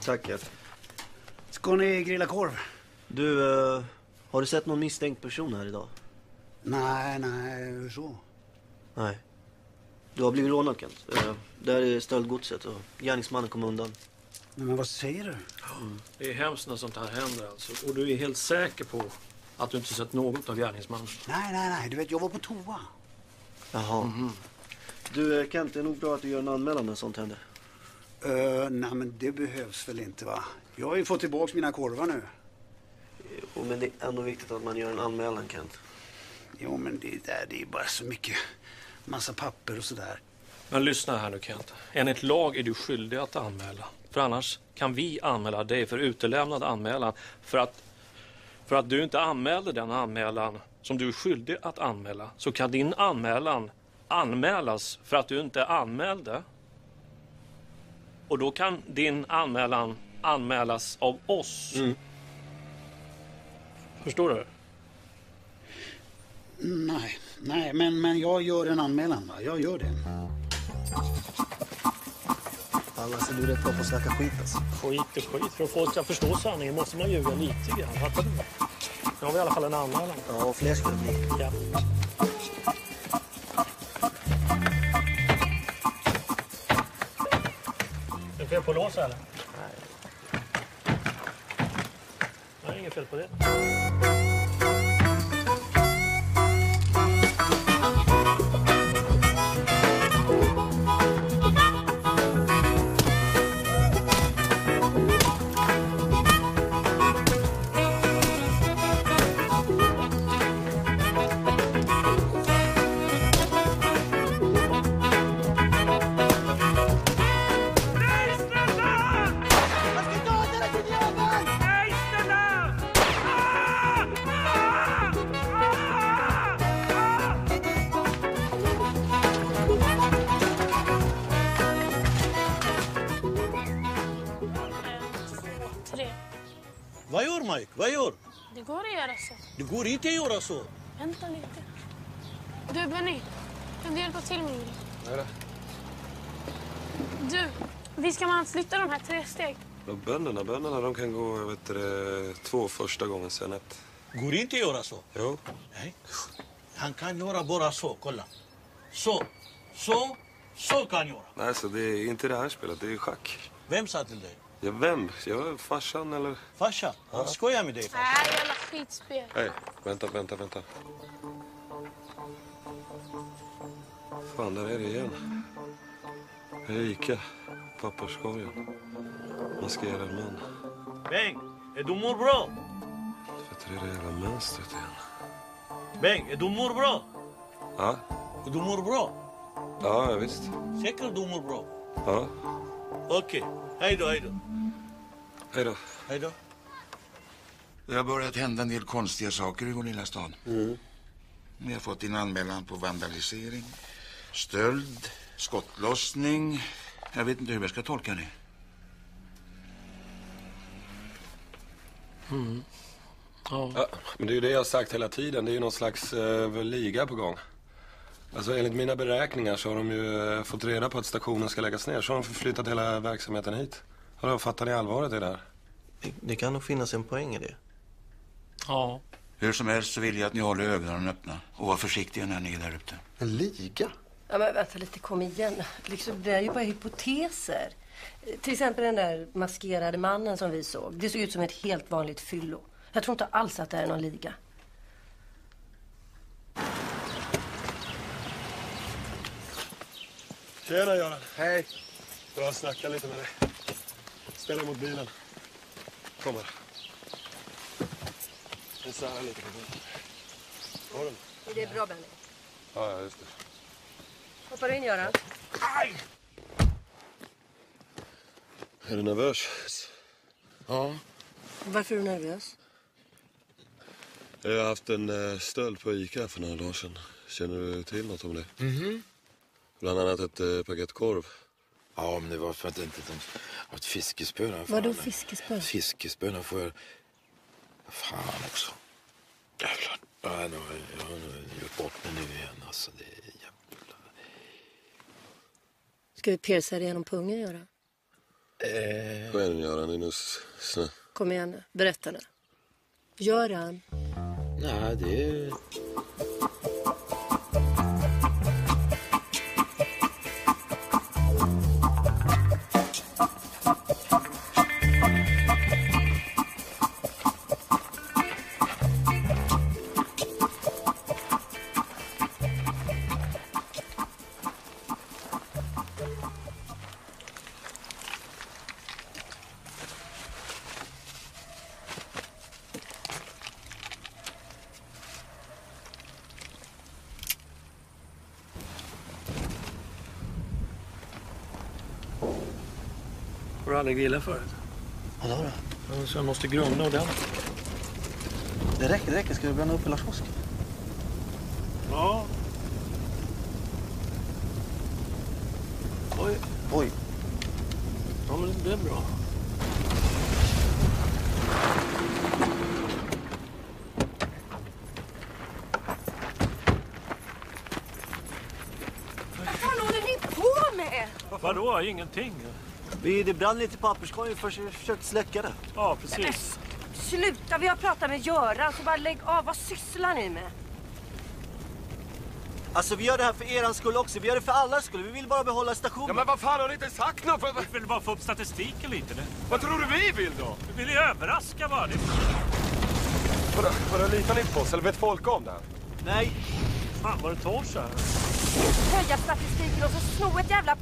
Tack Ed. Ska ni grilla korv? Du, eh, har du sett någon misstänkt person här idag? Nej, nej, hur så? Nej. Du har blivit rånad Kent. Eh, där är stöldgodset och gärningsmannen kom undan. Nej, men vad säger du? Det är hemskt när sånt här händer alltså. Och du är helt säker på att du inte sett något av gärningsmannen? Nej, nej, nej. Du vet, jag var på toa. Jaha. Du eh, Kent, det är nog bra att du gör en anmälan när sånt händer. Uh, nej, men det behövs väl inte va? Jag har ju fått tillbaka mina korvar nu. Jo, men det är ändå viktigt att man gör en anmälan Kent. Jo, men det där det är bara så mycket massa papper och sådär. Men lyssna här nu Kent. Enligt lag är du skyldig att anmäla. För annars kan vi anmäla dig för utelämnad anmälan. För att, för att du inte anmälde den anmälan som du är skyldig att anmäla så kan din anmälan anmälas för att du inte anmälde. Och då kan din anmälan anmälas av oss. Förstår du? Nej, nej, men, men jag gör en anmälan va? Jag gör det. Fan, alltså, du är rätt bra på att snacka skit alltså. Skit är skit. För att folk ska förstå sanningen måste man ljuga lite grann. Fattar du? Nu har vi i alla fall en anmälan. Ja, och fler ska det bli. Ja. Är det fel på låset eller? Nej. Är inget fel på det. Går inte att göra så. Vänta lite. Du Benny, kan du hjälpa till med grej? Vad är det? Du, vi ska man flytta de här tre steg. Bönderna, bönderna de kan gå vet du, två första gången sen ett. Går inte att göra så. Jo. Nej. Han kan göra bara så, kolla. Så, så, så kan han göra. Nej, så det är inte det här spelet, det är schack. Vem sa till dig? Ja, vem? Ja, farsan eller? Farsan? Han skojar med dig. Nej, jävla skitspel. Hej, vänta, vänta, vänta. Fan, där är det igen. Erika, papperskorgen. Maskerad man. Beng, är du mår bra? Vet du, det är det jävla mönstret igen. Beng, är du mår bra? Ja, Är du mår bra? ja visst. Säkert du mår bra. Ja, Okej, hej då, hej då. Hej då. Hej då. Det har börjat hända en del konstiga saker i vår lilla stad. Vi har fått en anmälan på vandalisering, stöld, skottlossning. Jag vet inte hur jag ska tolka det. Mm. Ja. Ja, men det är ju det jag har sagt hela tiden. Det är ju någon slags eh, liga på gång. Alltså enligt mina beräkningar så har de ju eh, fått reda på att stationen ska läggas ner. Så har de förflyttat hela verksamheten hit. Hallå, fattar ni allvaret i det här? Det, det kan nog finnas en poäng i det. Ja. Hur som helst så vill jag att ni håller ögonen öppna och var försiktiga när ni är där ute. En liga? Ja, men vänta lite, kom igen. Liksom, det är ju bara hypoteser. Till exempel den där maskerade mannen som vi såg. Det såg ut som ett helt vanligt fyllo. Jag tror inte alls att det är någon liga. Tjena Göran. Hej. Bra att snacka lite med dig. Ställ dig mot bilen. Kom här. Visa här lite på bilen. Har du den? Det är bra, Benny. Ja, ja, just det. Hoppar du in, Göran? Är du nervös? Ja. Varför är du nervös? Jag har haft en eh, stöld på Ica för några dagar sedan. Känner du till något om det? Mhm. Bland annat ett eh, paket korv. Ja, men det var för att inte de ett fiskespö. där. Vadå fiskespö? Fiskespö, där får jag... Fan också. Jävlar. Ja, nu har jag, jag har nog gjort bort mig nu igen. Alltså, det är jävla... Ska vi pierca dig genom pungen, Göran? Eh, Kom igen Göran, det är nu snö. Kom igen nu. Berätta nu. Göran. nej, det är... aldrig grillat förut? Vadå då? Så jag måste grunna ordentligt. Det räcker, det räcker. Ska vi blanda upp hela kiosken? Ja. Oj. Oj. Ja, men det är bra. Vad fan håller ni på med? Vadå? Ingenting. Vi, det brann lite i papperskorgen vi försökte släcka det. Ja, precis. Sluta, vi har pratat med Göran, så bara lägg av. Vad sysslar ni med? Alltså vi gör det här för eran skull också. Vi gör det för allas skull. Vi vill bara behålla stationen. Ja, men vad fan har ni inte sagt något? För... Vi vill bara få upp statistiken lite. Det. Vad tror du vi vill då? Vi vill ju överraska bara. Det... Vadå, vadå, litar ni inte på oss? Eller vet folk om det här? Nej. Fan vad det tar så här. Höja statistiken och så sno ett jävla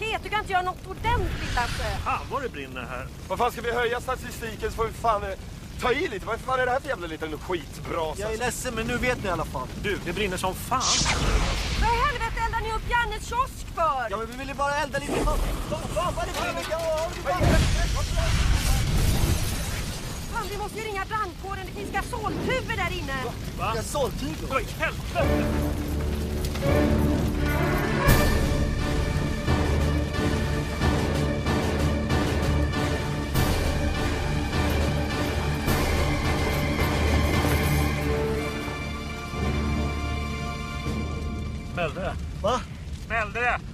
korvpaket. Du kan inte göra något ordentligt, Lasse. Fan vad det brinner här. Vad fan ska vi höja statistiken så får vi fan eh, ta i lite. Vad fan är det här för jävla liten skitbrasa? Jag är ledsen, men nu vet ni i alla fall. Du, det brinner som fan. Vad i helvete eldar ni upp Jannes kiosk för? Ja, men vi ville bara elda lite. Vad fan var det för Fan, vi måste ju ringa brandkåren. Det finns gasoltuber där inne. Va? Gasoltuber? Vad i helvete?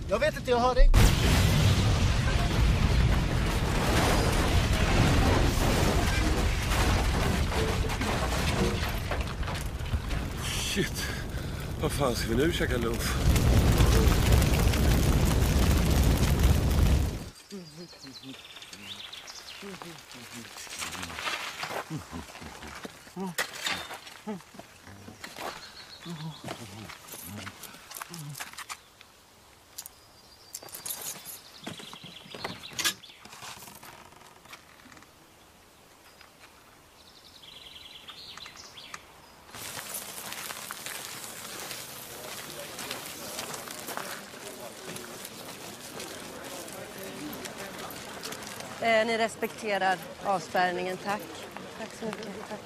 Jag vet inte, jag hörde inte. Shit. Vad fan ska vi nu käka lunch? Ni respekterar avspärrningen, tack. Tack så mycket. Tack.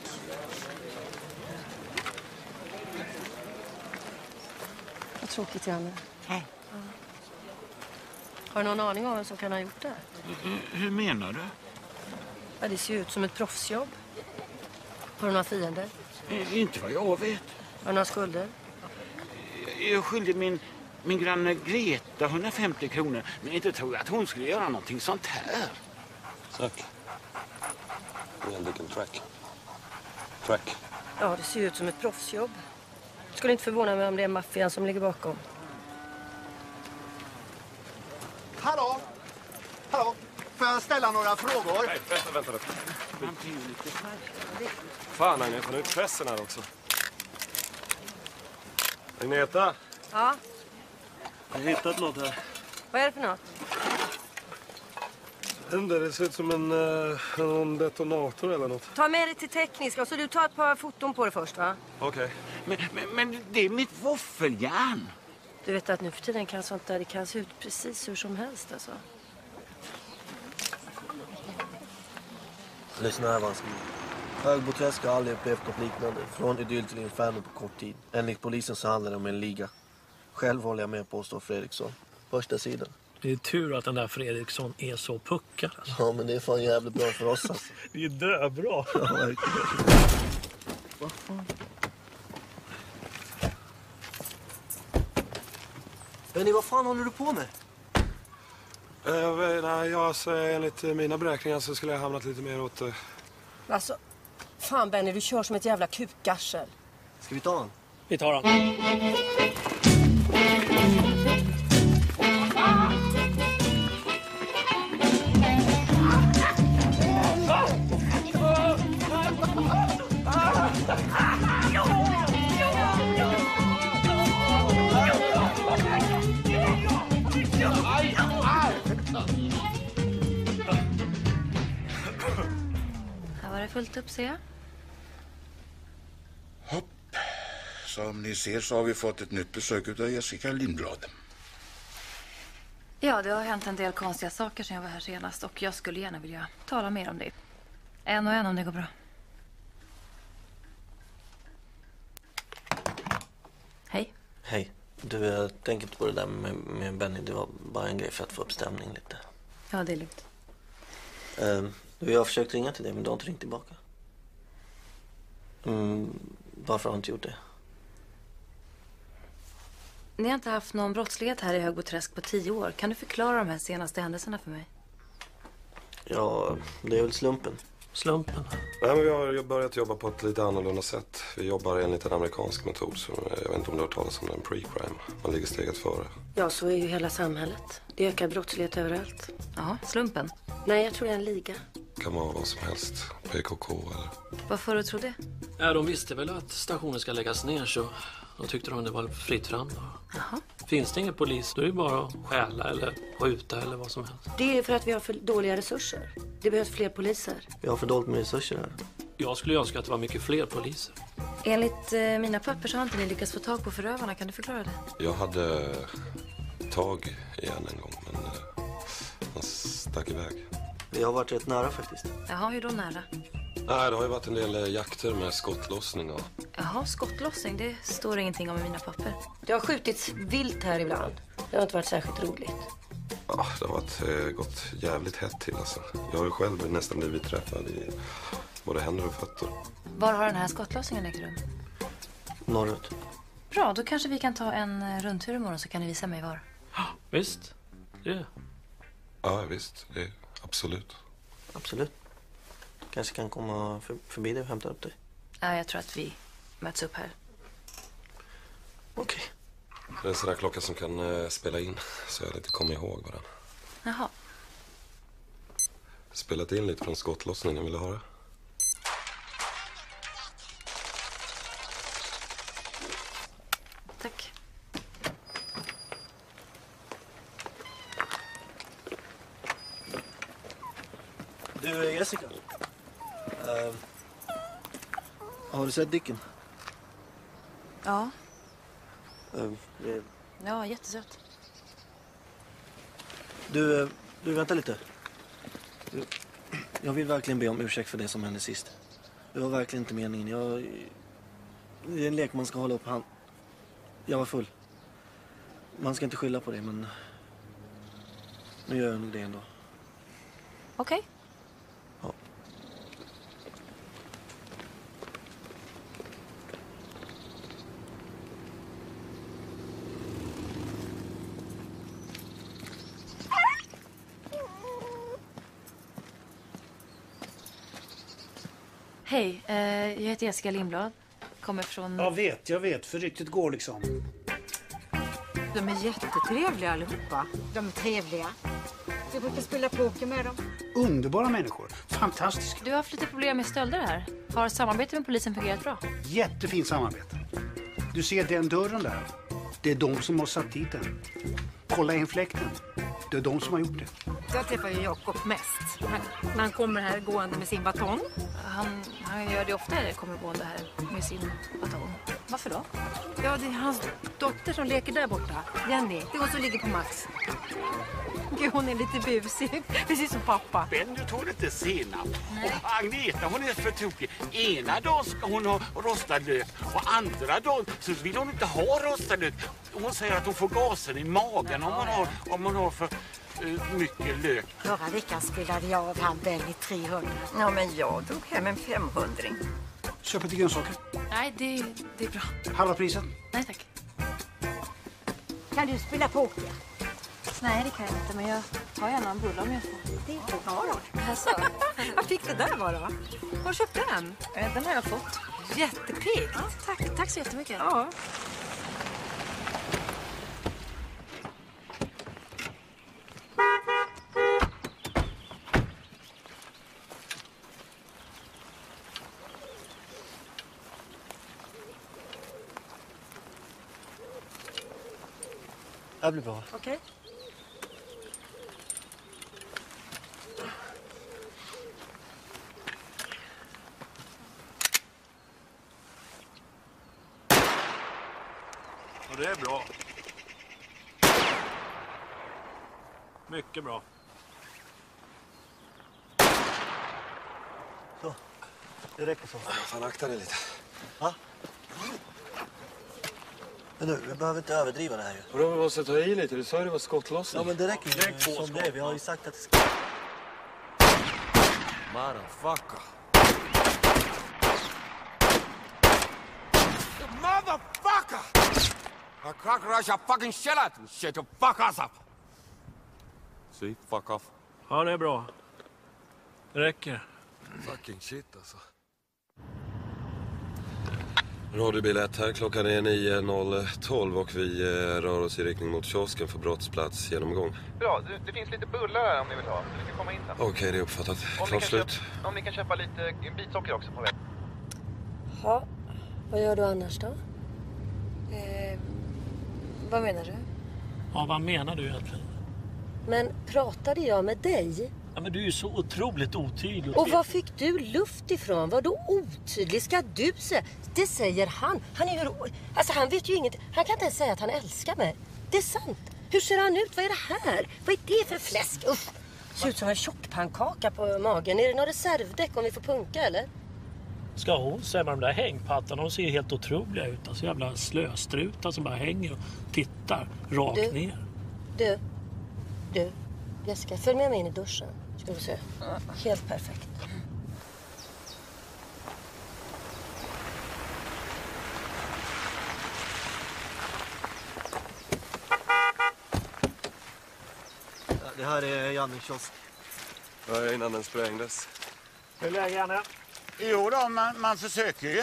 Vad tråkigt, Janne. Ja. Har du någon aning om vem som kan ha gjort det? Hur menar du? Ja, det ser ut som ett proffsjobb. Har du några fiender? Eh, Inte vad jag vet. Har du några skulder? Jag är skyldig min, min granne Greta 150 kronor. Men inte tror jag att hon skulle göra någonting sånt här. Vilken track. Track. Ja, det ser ju ut som ett proffsjobb. Skulle inte förvåna mig om det är maffian som ligger bakom. Hallå? Hallå? Får jag ställa några frågor? Nej, vänta, vänta. vänta. Fan, Agneta, nu är pressen här också. Agneta, Ja, jag har hittat något här. vad är det för något? Det ser ut som en, en detonator eller något. Ta med det till tekniska och så du tar ett par foton på det först va? Okej. Men, men, men det är mitt våffeljärn. Du vet att nu för tiden kan sånt där, det kan se ut precis hur som helst alltså. Lyssna här skriver. Högboträsk har aldrig upplevt något liknande. Från idyll till inferno på kort tid. Enligt polisen så handlar det om en liga. Själv håller jag med påstår Fredriksson. Första sidan. Det är tur att den där Fredriksson är så puckad. Alltså. Ja men det är fan jävligt bra för oss alltså. <laughs> Det är döbra. Ja, verkligen. Benny, vad fan håller du på med? Uh, nej, ja, alltså, enligt mina beräkningar så skulle jag ha hamnat lite mer åt... Uh... Alltså, fan Benny, du kör som ett jävla kukarsel. Ska vi ta honom? Vi tar honom. Fullt upp ser jag. Som ni ser så har vi fått ett nytt besök av Jessica Lindblad. Ja, det har hänt en del konstiga saker sedan jag var här senast och jag skulle gärna vilja tala mer om det. En och en om det går bra. Hej. Hej. Du, jag tänker inte på det där med, med Benny. Det var bara en grej för att få upp stämning lite. Ja, det är lugnt. Um, du, jag har försökt ringa till dig men du har inte ringt tillbaka. Mm, varför har du inte gjort det? Ni har inte haft någon brottslighet här i Högboträsk på tio år. Kan du förklara de här senaste händelserna för mig? Ja, det är väl slumpen. Slumpen? Nej, men vi har börjat jobba på ett lite annorlunda sätt. Vi jobbar enligt en amerikansk metod. Så jag vet inte om du har hört talas om den, pre-crime. Man ligger steget före. Ja, så är ju hela samhället. Det ökar brottslighet överallt. Ja, slumpen. Nej, jag tror det är en liga. Det kan vara vad som helst. PKK eller... Vad får du tro det? Ja, de visste väl att stationen ska läggas ner så då tyckte de det var fritt fram. Då. Jaha. Finns det ingen polis då är det bara att stjäla eller skjuta eller vad som helst. Det är för att vi har för dåliga resurser. Det behövs fler poliser. Vi har för dåligt med resurser här. Jag skulle önska att det var mycket fler poliser. Enligt eh, mina papper så har inte ni lyckats få tag på förövarna. Kan du förklara det? Jag hade tag i en en gång, men eh, han stack iväg. Vi har varit rätt nära faktiskt. Jaha, hur då nära? Nej, det har ju varit en del eh, jakter med skottlossning och... Jaha, skottlossning. Det står ingenting om i mina papper. Det har skjutits vilt här ibland. Det har inte varit särskilt roligt. Ja, det har varit, eh, gått jävligt hett till alltså. Jag har ju själv nästan blivit träffad i både händer och fötter. Var har den här skottlossningen ägt rum? Norrut. Bra, då kanske vi kan ta en eh, rundtur imorgon så kan du visa mig var. Visst. Det. Ja, visst. Det, absolut. Absolut. Kanske kan komma för, förbi dig och hämta upp dig. Ja, jag tror att vi möts upp här. Okej. Det är en sån där klocka som kan eh, spela in så jag lite kommer ihåg vad den. Jaha. Spelat in lite från skottlossningen. Vill du höra? Tack. Du, Jessica. Eh, har du sett Dicken? Ja, det- ja jättesöt. du, eh, du, vänta lite. Du, <clears throat> jag vill verkligen be om ursäkt för det som hände sist. Det var verkligen inte meningen. Jag, det är en lek man ska hålla upp hand. Jag var full. Man ska inte skylla på det, men nu gör jag nog det ändå. Okej. Hej, eh, jag heter Jessica Lindblad. Kommer från... Jag vet, jag vet. För ryktet går liksom. De är jättetrevliga allihopa. De är trevliga. Jag brukar spela poker med dem. Underbara människor. Fantastiska. Du har haft lite problem med stölder här. Har samarbetet med polisen fungerat bra? Jättefint samarbete. Du ser den dörren där? Det är de som har satt dit den. Kolla in fläkten. Det är de som har gjort det. Jag träffar ju Jakob mest. Han, när han kommer här gående med sin batong. Han, han gör det ofta, kommer gående här med sin batong. Varför då? Ja, det är hans dotter som leker där borta. Jenny. Det är hon som ligger på Max. Gud, hon är lite busig. <laughs> Precis som pappa. Ben, du tål inte senap. Och Agneta hon är för tokig. Ena dagen ska hon ha rostad lök och andra dagen så vill hon inte ha rostad lök. Hon säger att hon får gasen i magen om hon har, om hon har för mycket lök. Förra veckan spelade jag av han Benny 300. Ja, men jag drog hem en 500 Köp lite grönsaker. Nej, det, det är bra. Halva priset. Nej, tack. Kan du spela poker? Nej, det kan jag inte, men jag tar gärna en bulle om jag får. Det är bra då. Alltså, Vad fick du där var då? Var köpte den? eh, den har jag fått. Jättepiggt. Ja, tack, tack så jättemycket. Ja. Det blir bra. Okej. Och det är bra. Mycket bra. Så. Det räcker så. Fan, akta dig lite. Va? Men nu, vi behöver inte överdriva det här ju. Vadå, vi måste ta i lite? Du sa ju det var skottlossning. Ja, men det räcker ju som skott. det. Vi har ju sagt att det ska... Motherfucker. You motherfucker! I cockroach your fucking shit out and shit your fuck us up. See, fuck off. Ja, det är bra. Det räcker. Fucking shit alltså. Radiobil 1 här. Klockan är 9.012 och vi eh, rör oss i riktning mot kiosken för brottsplats genomgång. Bra, det, det finns lite bullar här om ni vill ha. Så ni kan komma in sen. Okej, det är uppfattat. Om ni, Klart kan slut. köpa, om ni kan köpa lite bitsocker också på väg. Ja, vad gör du annars då? Eh, vad menar du? Ja, vad menar du egentligen? Men pratade jag med dig? Ja, men du är ju så otroligt otydlig. Och var fick du luft ifrån? Var då otydlig ska du säga? Det säger han. Han är ju... Alltså han vet ju inget. Han kan inte ens säga att han älskar mig. Det är sant. Hur ser han ut? Vad är det här? Vad är det för fläsk? Usch! Ser ut som en tjockpannkaka på magen. Är det någon reservdäck om vi får punka eller? Ska hon säga med de där hängpattarna? De ser helt otroliga ut. Alltså jävla slöstrutar som bara hänger och tittar rakt Du. ner. Du. Du. Jessica, följ med mig in i duschen. Ska vi se. Helt perfekt. Det här är Jannes Kiosk. Ja, innan den sprängdes. Hur är läget, Janne? Jo då, man, man försöker ju.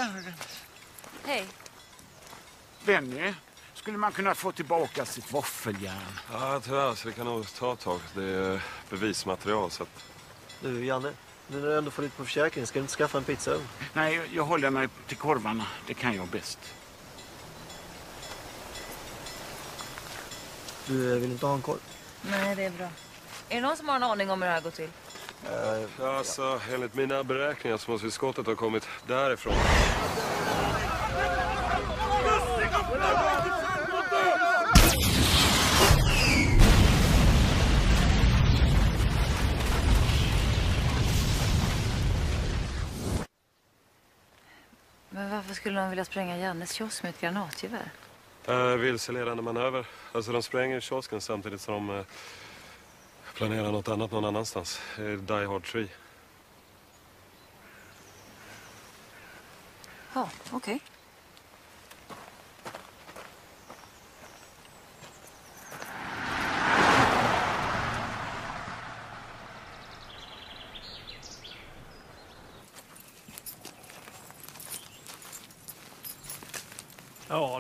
Hej. Benny skulle man kunna få tillbaka sitt våffeljärn? Ja, tyvärr, så det kan nog ta ett tag. Det är bevismaterial, så att... Du, Janne. Nu när du ändå får ut på försäkringen, ska du inte skaffa en pizzaugn? Nej, jag- jag håller mig till korvarna. Det kan jag bäst. Du eh, vill inte ha en korv? Nej, det är bra. Är det någon som har en aning om hur det här går till? Ja, alltså, enligt mina beräkningar så måste skottet ha kommit därifrån. Skulle de vilja spränga Jannes kiosk med ett granatgevär? Uh, vilseledande manöver. Alltså, de spränger kiosken samtidigt som de eh, planerar något annat någon annanstans. Die Hard 3. Ja, okej. Ja,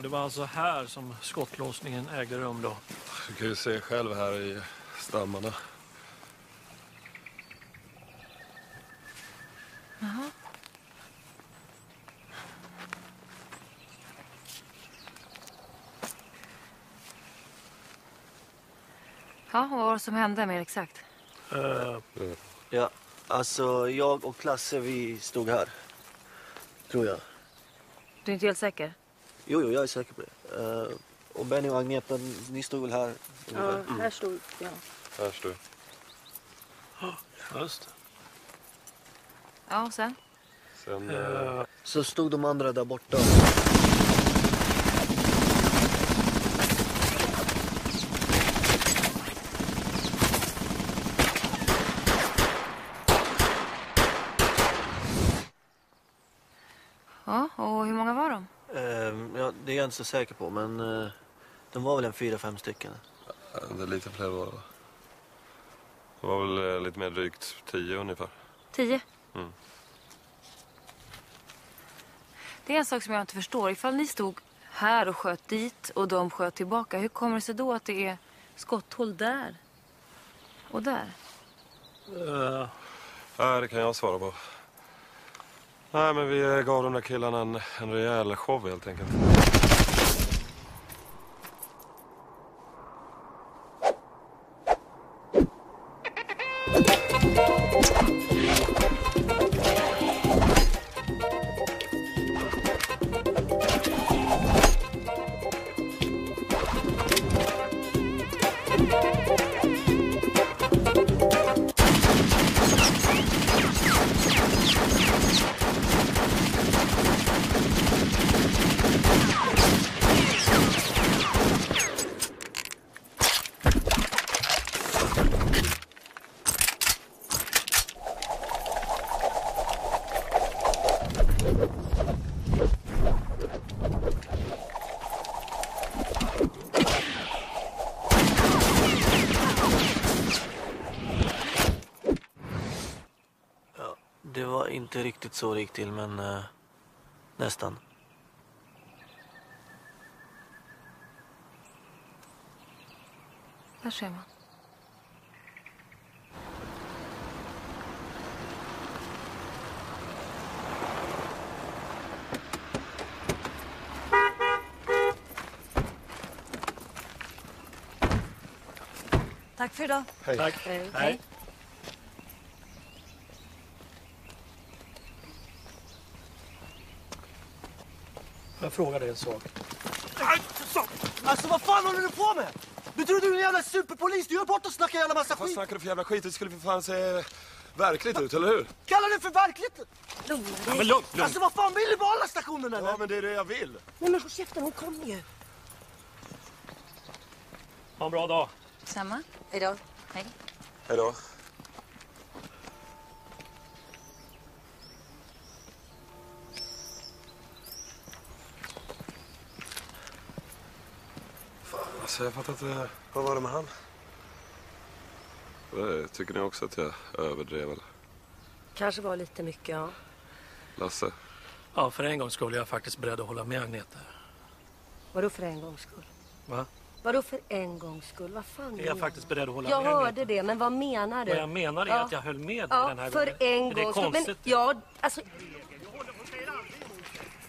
det var alltså här som skottlossningen ägde rum då. Du kan ju se själv här i stammarna. Jaha. Ja, vad var det som hände mer exakt? Ja, alltså jag och Klasse vi stod här. Tror jag. Du är inte helt säker? Jo, jo, jag är säker på det. Eh, och Benny och Agneta, ni stod väl här? Ja, här stod jag. Här står Just det. Ja, och sen? Sen... Eh, Så stod de andra där borta. Ja, och hur många var de? Eh, ja, det är jag inte så säker på, men eh, de var väl en fyra, fem stycken. Ja, Det är lite fler var det. Det var väl eh, lite mer drygt tio ungefär. Tio? Mm. Det är en sak som jag inte förstår. Ifall ni stod här och sköt dit och de sköt tillbaka, hur kommer det sig då att det är skotthål där och där? Uh, Nej, det kan jag svara på. Nej, men vi gav de där killarna en, en rejäl show helt enkelt. Inte riktigt så det gick till, men eh, nästan. Där ser man. Tack för idag. Hej. Tack. Hej. Hej. Jag frågar dig en sak. Alltså vad fan håller du på med? Du tror du är en jävla superpolis, du gör bort och snackar jävla massa Vad skit. snackar du för jävla skit? Det skulle för fan se verkligt ut, eller hur? Kallar det för verkligt? Lugna Ja, men lugn, lugn. Alltså vad fan, vill du behålla stationen eller? Ja, men det är det jag vill. Nej men håll käften, hon kommer ju. Ha en bra dag. Samma. Hejdå. Hej. Hej då. Alltså jag fattar inte. Vad var det med han? Eh, Tycker ni också att jag överdrev eller? Kanske var lite mycket, ja. Lasse? Ja, för en gång skulle jag faktiskt beredd att hålla med Agneta. Vadå för en gångs skull? Va? Vadå för en gångs skull? Vad fan Är menar jag du? faktiskt beredd att hålla Jag med hörde det, men vad menar du? Vad jag menar är Ja. att jag höll med Ja, den här för gången. en Är det gångs skull. Men ja, alltså...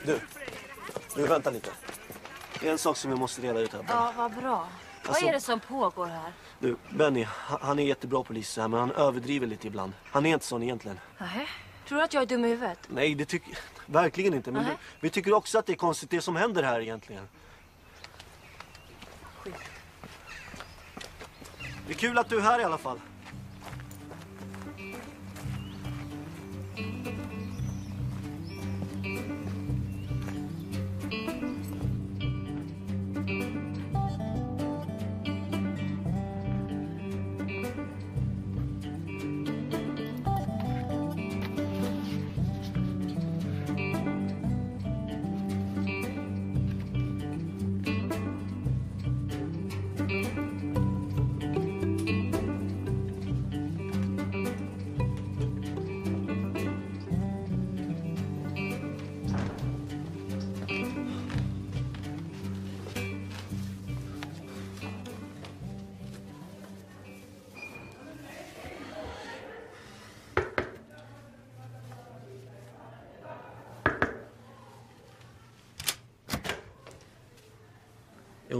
Du, du vänta lite. Det är en sak som vi måste reda ut här. Ja, vad bra. Alltså- Vad är det som pågår här? Du, Benny, han är jättebra polis här, men han överdriver lite ibland. Han är inte sån egentligen. Nähä? Tror du att jag är dum i huvudet? Nej, det tycker <laughs> verkligen inte. Men Nej. vi, tycker också att det är konstigt det som händer här egentligen. Det är kul att du är här i alla fall.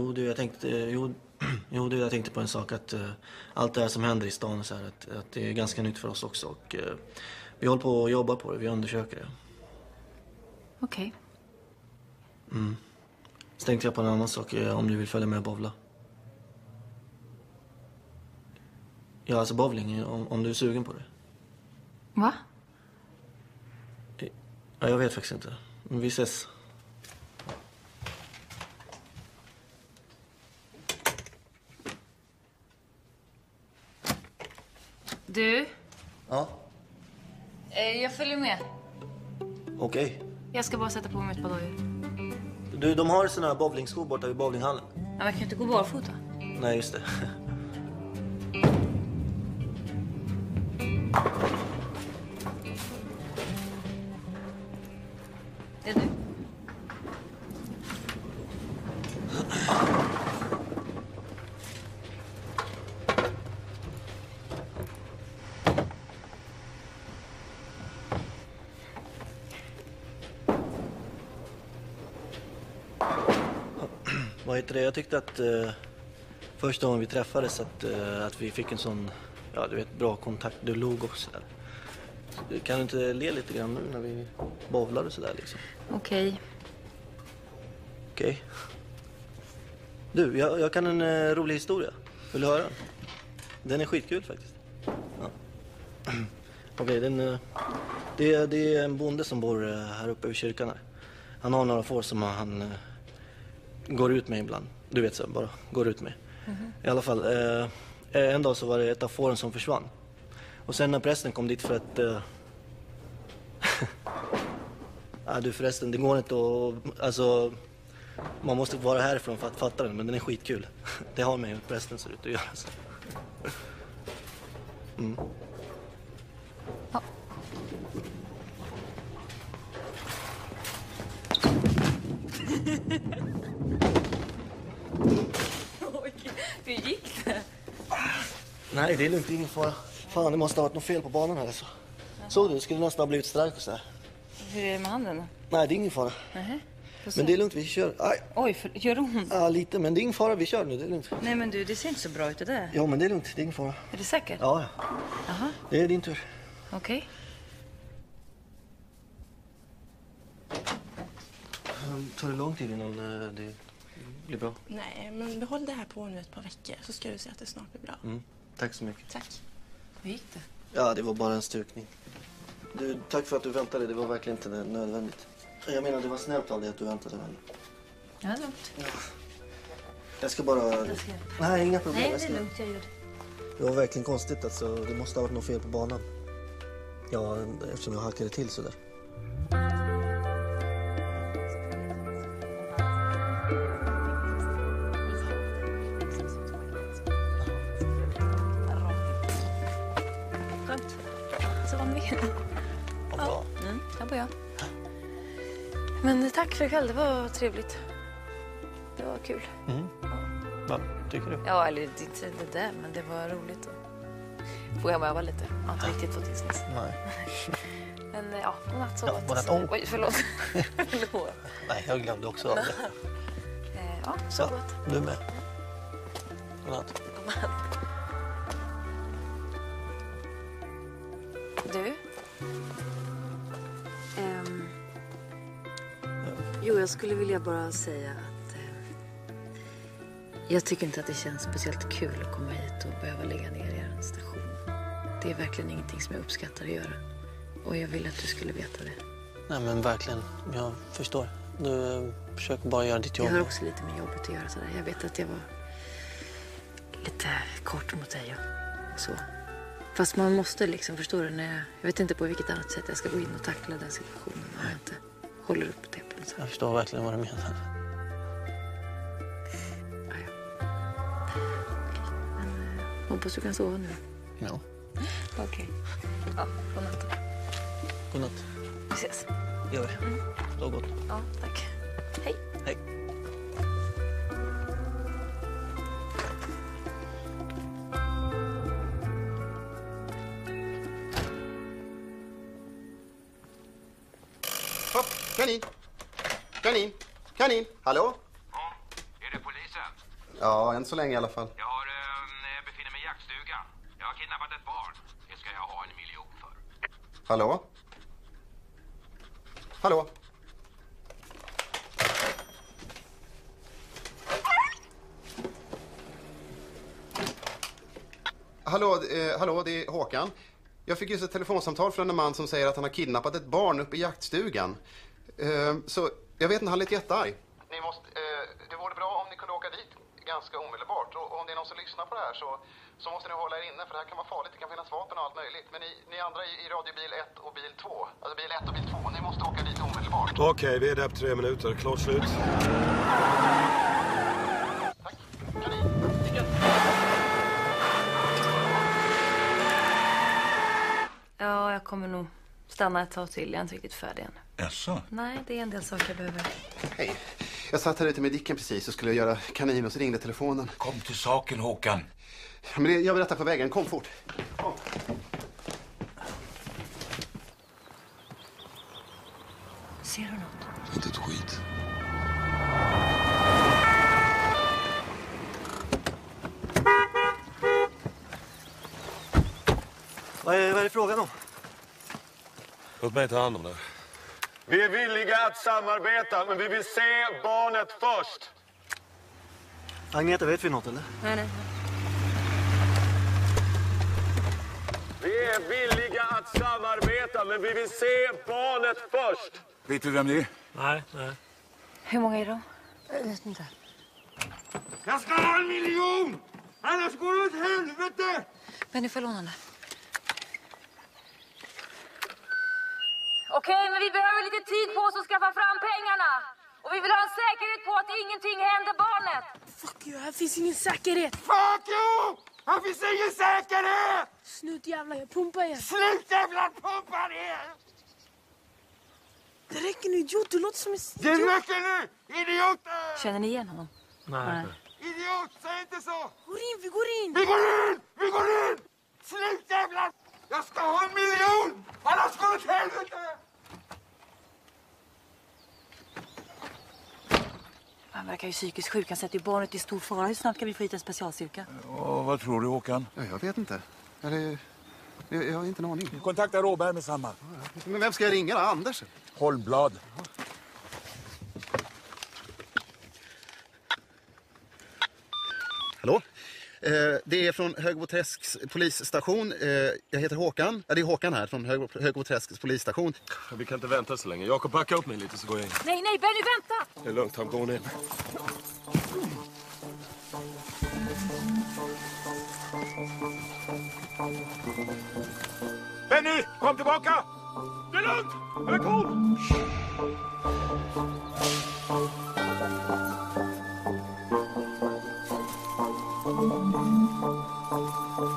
Jo, du, jag tänkte, jo, <clears throat> jo, du, jag tänkte på en sak. Att eh, allt det här som händer i stan, så här, att, att det är ganska nytt för oss också. Och, eh, vi håller på och jobbar på det. Vi undersöker det. Okej. Mm. Så tänkte jag på en annan sak. eh, Om du vill följa med och bowla. Ja, alltså bowling. eh, Om, om du är sugen på det. Va? Ja, jag vet faktiskt inte. Men vi ses. Du, Ja, eh, jag följer med. okej. Jag ska bara sätta på mig ett par dojor. Du, de har såna här bowlingskor borta vid bowlinghallen. Ja, men jag kan ju inte gå barfota. Nej, just det. <laughs> Heter det? Jag tyckte att eh, första gången vi träffades att, eh, att vi fick en sån, ja du vet, bra kontakt. Du log och sådär. Så, Kan du inte le lite grann nu när vi bowlar och sådär liksom? Okej. Okej? Du, jag, jag kan en eh, rolig historia. Vill du höra den? Den är skitkul faktiskt. Ja. <clears throat> Okej, den, eh, det, är- det är en bonde som bor eh, här uppe vid kyrkan här. Han har några får som han eh, går ut med ibland. Du vet så, bara går ut med. I alla fall, eh, en dag så var det ett av fåren som försvann. Och sen när prästen kom dit för att... Eh, <laughs> ja, du förresten, det går inte att... Alltså, man måste vara härifrån för att fatta den, men den är skitkul. <laughs> Det har med hur prästen ser ut att göra. Så. Mm. <laughs> Oj, hur gick det? Nej, det är lugnt. Det ingen fara. Fan, det måste ha varit något fel på banan här alltså. Såg du? Det skulle nästan ha blivit stark och så här. Hur är det med handen? Nej, det är ingen fara. Nähä? Men det är lugnt, vi kör. Aj. Oj, för, gör det ont? Ja, lite, men det är ingen fara. Vi kör nu, det är lugnt. Nej men du, det ser inte så bra ut det där. Ja, men det är lugnt. Det är ingen fara. Är du säker? Ja, ja. Det är din tur. okej. Um, Tar det lång tid innan eh, det blir bra? Nej, men behåll det här på nu ett par veckor så ska du se att det snart blir bra. Mm. Tack så mycket. Tack. Hur gick det? Ja, det var bara en stukning. Du, tack för att du väntade. Det var verkligen inte nödvändigt. Jag menar, det var snällt av dig att du väntade. Men Ja, det lugnt. jag ska bara... Jag ska- Nej, inga problem. Nej, det ska... är lugnt. Jag gör det. Det var verkligen konstigt. Alltså, det måste ha varit något fel på banan. Ja, eftersom jag hackade till sådär. skönt. Var med. Ja, mm, här bor jag. Men tack för ikväll, det var trevligt. Det var kul. Mm. Vad tycker du? Ja, eller inte det där, men det var roligt. att Få hem och öva lite. Jag har inte riktigt fått tills Nej. <laughs> Men eh, ja, godnatt. Ja, godnatt. Oh. Oj, förlåt. <laughs> förlåt. Nej, jag glömde också av det. <laughs> Eh, Ja, så gott. Du med. Godnatt. Godnatt. Du? Ehm, jo, jag skulle vilja bara säga att eh, jag tycker inte att det känns speciellt kul att komma hit och behöva lägga ner er station. Det är verkligen ingenting som jag uppskattar att göra. Och jag vill att du skulle veta det. Nej, men verkligen. Jag förstår. Du eh, försöker bara göra ditt jobb. Jag har också lite med jobbet att göra. Sådär. Jag vet att jag var lite kort mot dig och så. Fast man måste liksom, förstår du? När jag, jag vet inte på vilket annat sätt jag ska gå in och tackla den situationen om jag inte håller upp det på något sätt. Jag förstår verkligen vad du menar. Hoppas du kan sova nu. Ja. Okej. Ja, godnatt. Godnatt. Vi ses. Gör vi. Sov gott. Ja, tack. Hej. Så länge i alla fall. Jag har, eh, befinner mig i jaktstugan. Jag har kidnappat ett barn. Det ska jag ha en miljon för. Hallå? Hallå? Hallå, eh, hallå, det är Håkan. Jag fick just ett telefonsamtal från en man som säger att han har kidnappat ett barn uppe i jaktstugan. Eh, så jag vet inte, han lite jättearg. Ni måste, eh, det vore bra om ni kunde åka dit ganska omedelbart. Och om det är någon som lyssnar på det här så, så måste ni hålla er inne för det här kan vara farligt. Det kan finnas vapen och allt möjligt. Men ni, ni andra i, i radiobil 1 och bil 2, alltså bil 1 och bil 2, ni måste åka dit omedelbart. Okej, vi är där på tre minuter. Klart slut. Ja, jag kommer nog stanna ett tag till. Jag är inte riktigt färdig än. Jaså? Nej, det är en del saker jag behöver. Hej. Jag satt här ute med Dicken precis och skulle göra kanin och så ringde telefonen. Kom till saken, Håkan. Ja, men jag berättar på vägen. Kom fort. Ser du något? Inte ett skit. Vad är, vad är det frågan om? Låt mig ta hand om det. Vi är villiga att samarbeta, men vi vill se barnet först. Agneta, vet vi något eller? Nej, nej. Vi är villiga att samarbeta, men vi vill se barnet först. Vet du vem det är? Nej, nej. Hur många är de? Jag vet inte. Jag ska ha en miljon! Annars går det åt helvete! Benny, får jag låna den Okej, men vi behöver lite tid på oss att skaffa fram pengarna. Och vi vill ha en säkerhet på att ingenting händer barnet. Fuck you, här finns ingen säkerhet. Fuck you! Här finns ingen säkerhet! Snut jävlar, jag pumpar igen. Slut jävla pumpa ner! Det räcker nu idiot, du låter som en Det räcker nu! Idioter! Känner ni igen honom? Nej. Idiot, säg inte så! Går in, vi går in! Vi går in! Vi går in! Slut jävlar! Jag ska ha en miljon! Annars går det åt helvete! Han verkar ju psykiskt sjuk. Han sätter ju barnet i stor fara. Hur snabbt kan vi få hit en specialstyrka? Och vad tror du, Håkan? Ja, jag vet inte. Eller, jag, jag har inte en aning. Kontakta Råberg med samma. Men vem ska jag ringa då? Anders? Holmblad. Hallå? Eh, det är från Högboträsks polisstation. Eh, jag heter Håkan. Ja, det är Håkan här från Hög, Högboträsks polisstation. Vi kan inte vänta så länge. Jakob, backa upp mig lite så går jag in. Nej, nej, Benny, vänta! Det är lugnt, han går in. Benny, kom tillbaka! Det är lugnt! Jag är cool! Okej,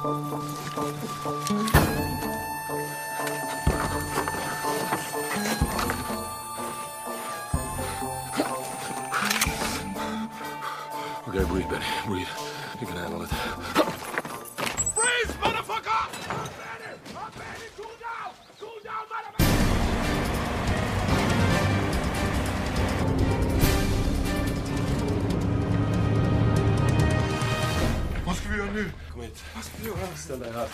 breathe Benny. Breathe. You can handle it. Hit. Vad ska vi göra? Ställ dig här.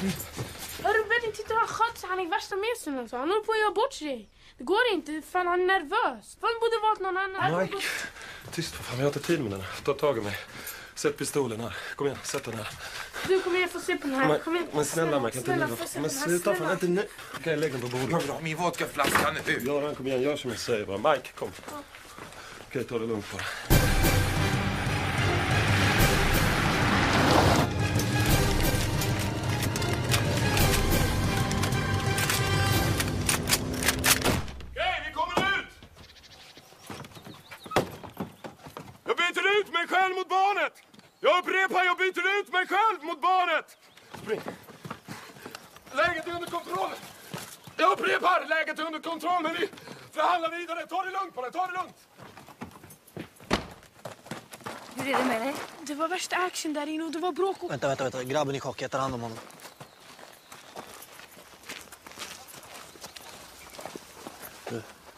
Hörru Benny, titta han sköt sig. Han är värsta mesen alltså. Han håller på att göra bort sig. Det går inte. Fan, han är nervös. Fan, borde valt någon annan. Mike, tyst för fan. Vi har inte tid med den här. Ta tag i mig. Sätt pistolen här. Kom igen, sätt den här. Du, kom igen, få se på den här. Men, Kom igen. men snälla Mike, inte snälla, nu. få se på Men sluta fan, Snälla. inte nu. Okej, lägg den på bordet. Jag vill ha min vodkaflaska nu. Göran, kom igen, gör som jag säger bara. Mike, kom. Okej, ta det lugnt bara. Själv mot barnet! Jag upprepar, jag byter ut mig själv mot barnet! Spring. Läget är under kontroll! Jag upprepar, läget är under kontroll, men vi förhandlar vidare. Ta det lugnt bara, ta det lugnt! Hur är det med dig? Det var värsta action där inne och det var bråk och... Vänta, vänta, vänta. Grabben i chock. Jag tar hand om honom.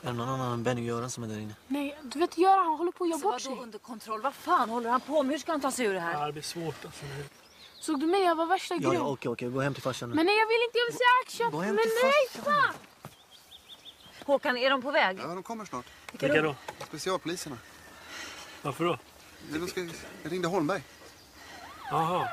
Är det någon annan än Benny och Göran som är där inne? Nej, du vet Göran, han håller på att göra Så bort sig. under kontroll? Vad fan håller han på med? Hur ska han ta sig ur det här? det blir svårt alltså. Såg du mig? Jag var värsta Ja, grym. ja, okej, okej. Gå hem till farsan nu. Men nej, jag vill inte. Jag vill se action. Gå hem Men till nej, fan! Håkan, är de på väg? Ja, de kommer snart. Vilka då? Specialpoliserna. Varför då? Jag ringde Holmberg. Jaha.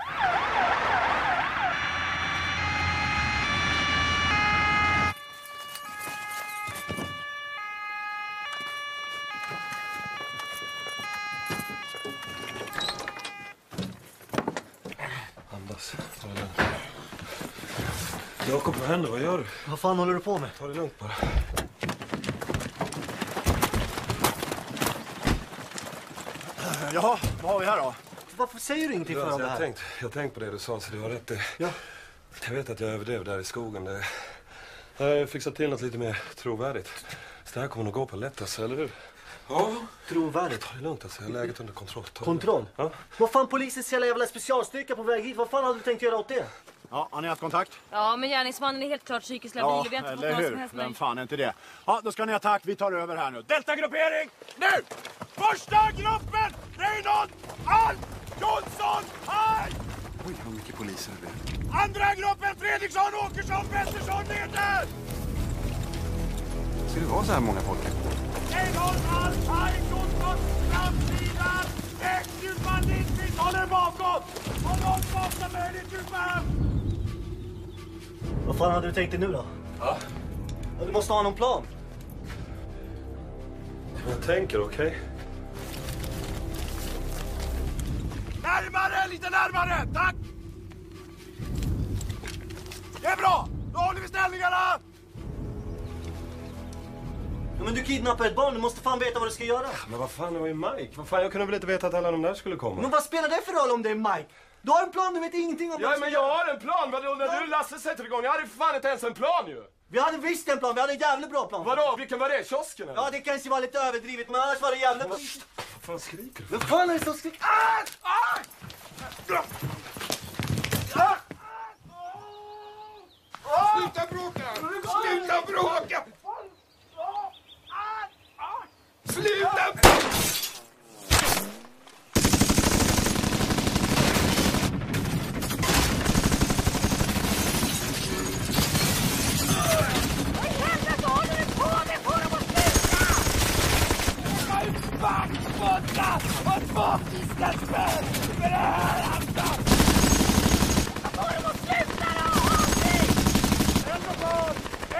Vad händer? Vad gör du? Vad fan håller du på med? Ta det lugnt bara. Jaha, vad har vi här då? Varför säger du ingenting för om alltså, det jag, här? tänkt, jag tänkt på det du sa, så du har rätt. Det- Jag vet att jag överdrev där i skogen. Det, jag har fixat till något lite mer trovärdigt. Så det här kommer nog gå på lätt, alltså, eller hur? Ja. Trovärdigt. Ta det lugnt, alltså. Jag har läget under kontroll. Ta Kontroll? Ja. Vad fan, polisens jävla specialstyrka på väg hit. Vad fan hade du tänkt göra åt det? Ja, har ni haft kontakt? Ja, men gärningsmannen är helt klart psykiskt labil. Ja, Vi har inte fått eller hur? Vem fan är inte det? Ja, då ska ni ha tack. Vi tar över här nu. Deltagruppering, nu! Första gruppen! Reinhold Alf Jonsson Haj! Oj, vad mycket poliser det blev. Andra gruppen Fredriksson, Åkesson, Pettersson, Leder! Ska det vara så här många folk? Reinhold Alf Haj Jonsson, framsidan! Lindqvist håller bakåt! Och långt bak som möjligt! Vad fan hade du tänkt dig nu då? Ja. Du måste ha någon plan. Jag tänker, okej? Närmare, lite närmare! Tack! Det är bra! Då håller vi ställningarna! Ja, men du kidnappar ett barn. Du måste fan veta vad du ska göra. Men vad fan, det var ju Mike. Vad fan, jag kunde väl inte veta att alla de där skulle komma? Men vad spelar det för roll om det är Mike? Du har en plan, du vet ingenting om Ja, men jag har en plan. Vadå, när du Lasse sätter igång? Jag hade fan inte ens en plan ju. Vi hade visst en plan. Vi hade en jävligt bra plan. Vadå, vilken var det? Kiosken eller? Ja, det kanske var lite överdrivet, men annars var det jävligt bra. Vad fan skriker du? Vad fan är det som skriker? Ah! Sluta bråka! Sluta bråka! Sluta! Eldupphör!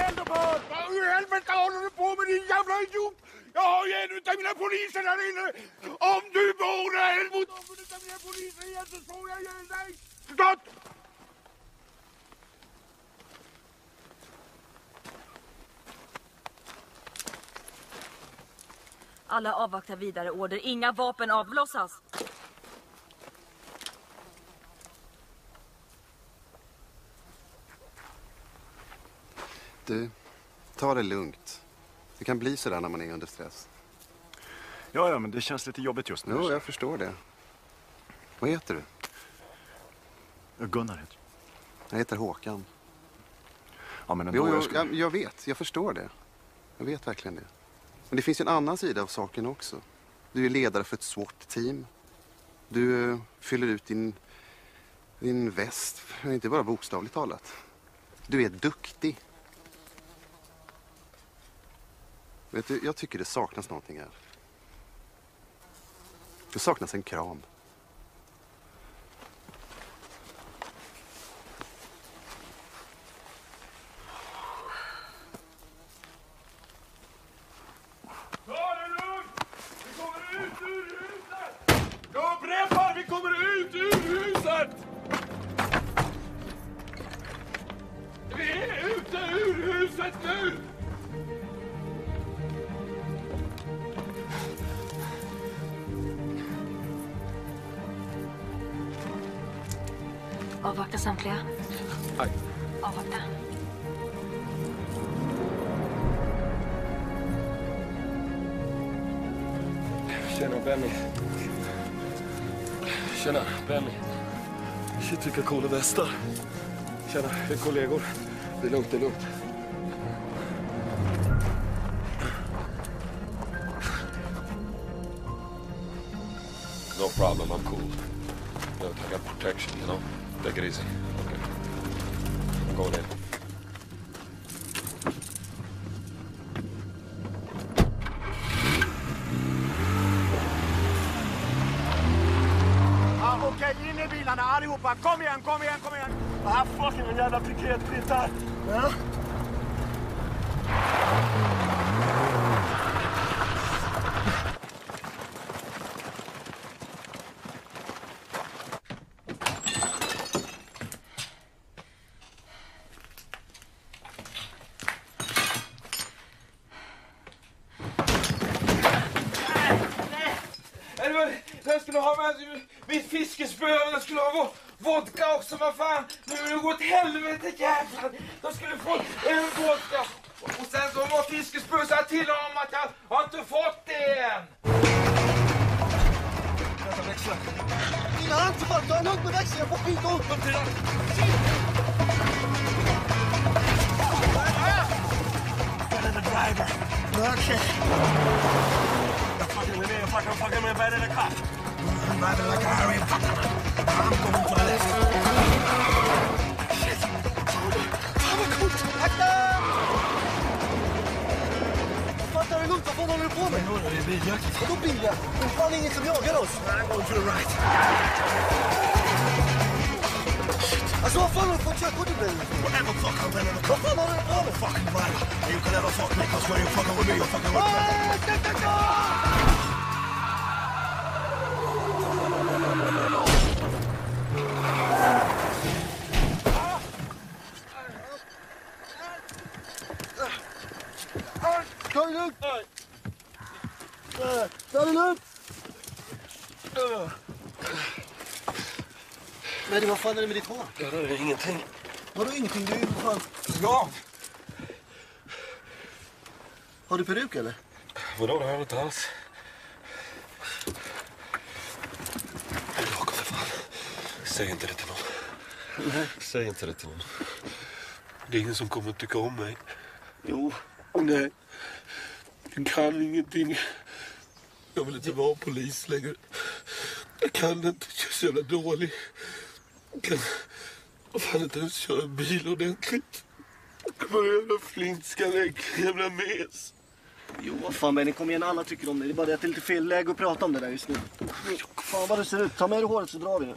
Eldupphör! Vad i helvete håller du på med din jävla idiot? Jag har ju en utav mina poliser där inne! Om du vågar eld mot någon utav mina poliser igen så slår jag ihjäl dig! Förstått? Alla avvaktar vidare order. Inga vapen avlossas. Du, ta det lugnt. Det kan bli sådär när man är under stress. Ja, ja, men det känns lite jobbigt just nu. Jo, jag förstår det. Vad heter du? Gunnar heter jag. Jag heter Håkan. Ja, men ändå. Jo, jag skulle- jag, jag vet. Jag förstår det. Jag vet verkligen det. Men det finns ju en annan sida av saken också. Du är ledare för ett SWAT-team. Du eh, fyller ut din, din väst, inte bara bokstavligt talat. Du är duktig. Vet du, jag tycker det saknas någonting här. Det saknas en kram. Västar. Tjena, vi är kollegor. Det är lugnt, det är lugnt. No problem, I'm cool. Look, I got protection, you know? Take it easy. Okay. I'm going in. Ja, Okej, in i bilarna allihopa. Kom igen, kom igen. Ah, fucking en jävla piketbritt här. Fan är det med ditt hår? Ja, det är ingenting. Vadå ingenting? Du är ju för fan... Ja. Har du peruk eller? Vadå, det har jag inte alls. Säg inte det till någon. Nej. Säg inte det till någon. Det är ingen som kommer att tycka om mig. Jo. Nej. Jag kan ingenting. Jag vill inte vara polis längre. Jag kan inte. Jag är så jävla dålig. Kan fan inte ens köra bil ordentligt. Vad jävla flintskallig jävla mes. Jo, vad fan Benny, kom igen. Alla tycker om dig. Det är bara det att det är lite fel läge att prata om det där just nu. Fan vad du ser ut. Ta med dig håret så drar vi nu.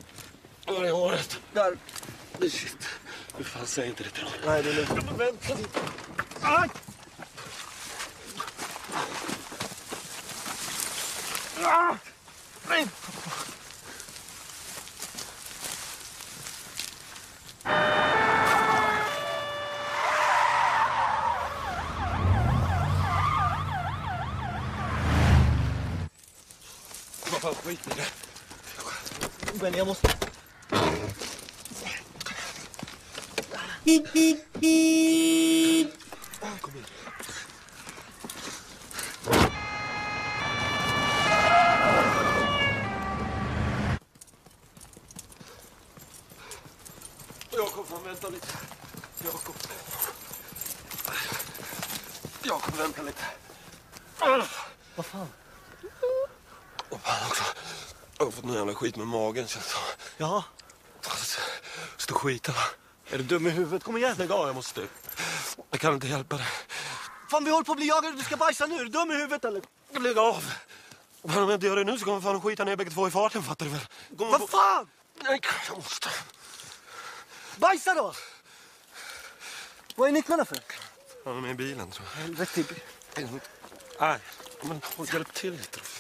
Var är håret? Där. Shit. Hur fan, säg inte det till någon. Nej, det är lugnt. Vänta lite. Aj! Ah! Nej! Vad fan, skit i det. Benny, jag måste... Kom in. Jakob, fan vänta lite. Jakob. Jakob, vänta lite. Vad fan? Åh, fan också. Jag skit med magen känns det som. Jaha. Stå skiten va? Är du dum i huvudet? Kom igen. Lägg av, jag måste. Jag kan inte hjälpa dig. Fan, vi håller på att bli jagade. Du ska bajsa nu. Är du dum i huvudet eller? Lägg av! Fan, om jag inte gör det nu så kommer fan skita ner bägge två i farten, fattar du väl? Vad fan! Nej, jag måste. Bajsa då! Vad är nycklarna för? Han är med i bilen, tror jag. Helvete. Nej, men hjälp till lite då.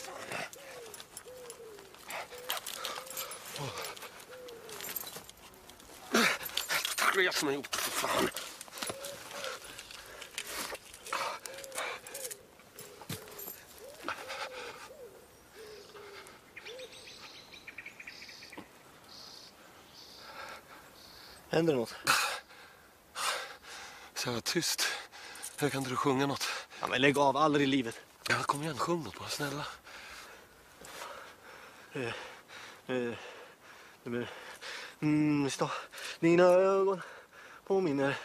Res mig upp, för fan. Händer det något? Så jävla tyst. Jag kan inte du sjunga något? Ja, men lägg av. Aldrig i livet. Ja, kom igen, sjung något bara, snälla. Eh, eh, men, mm, stå. Dina ögon påminner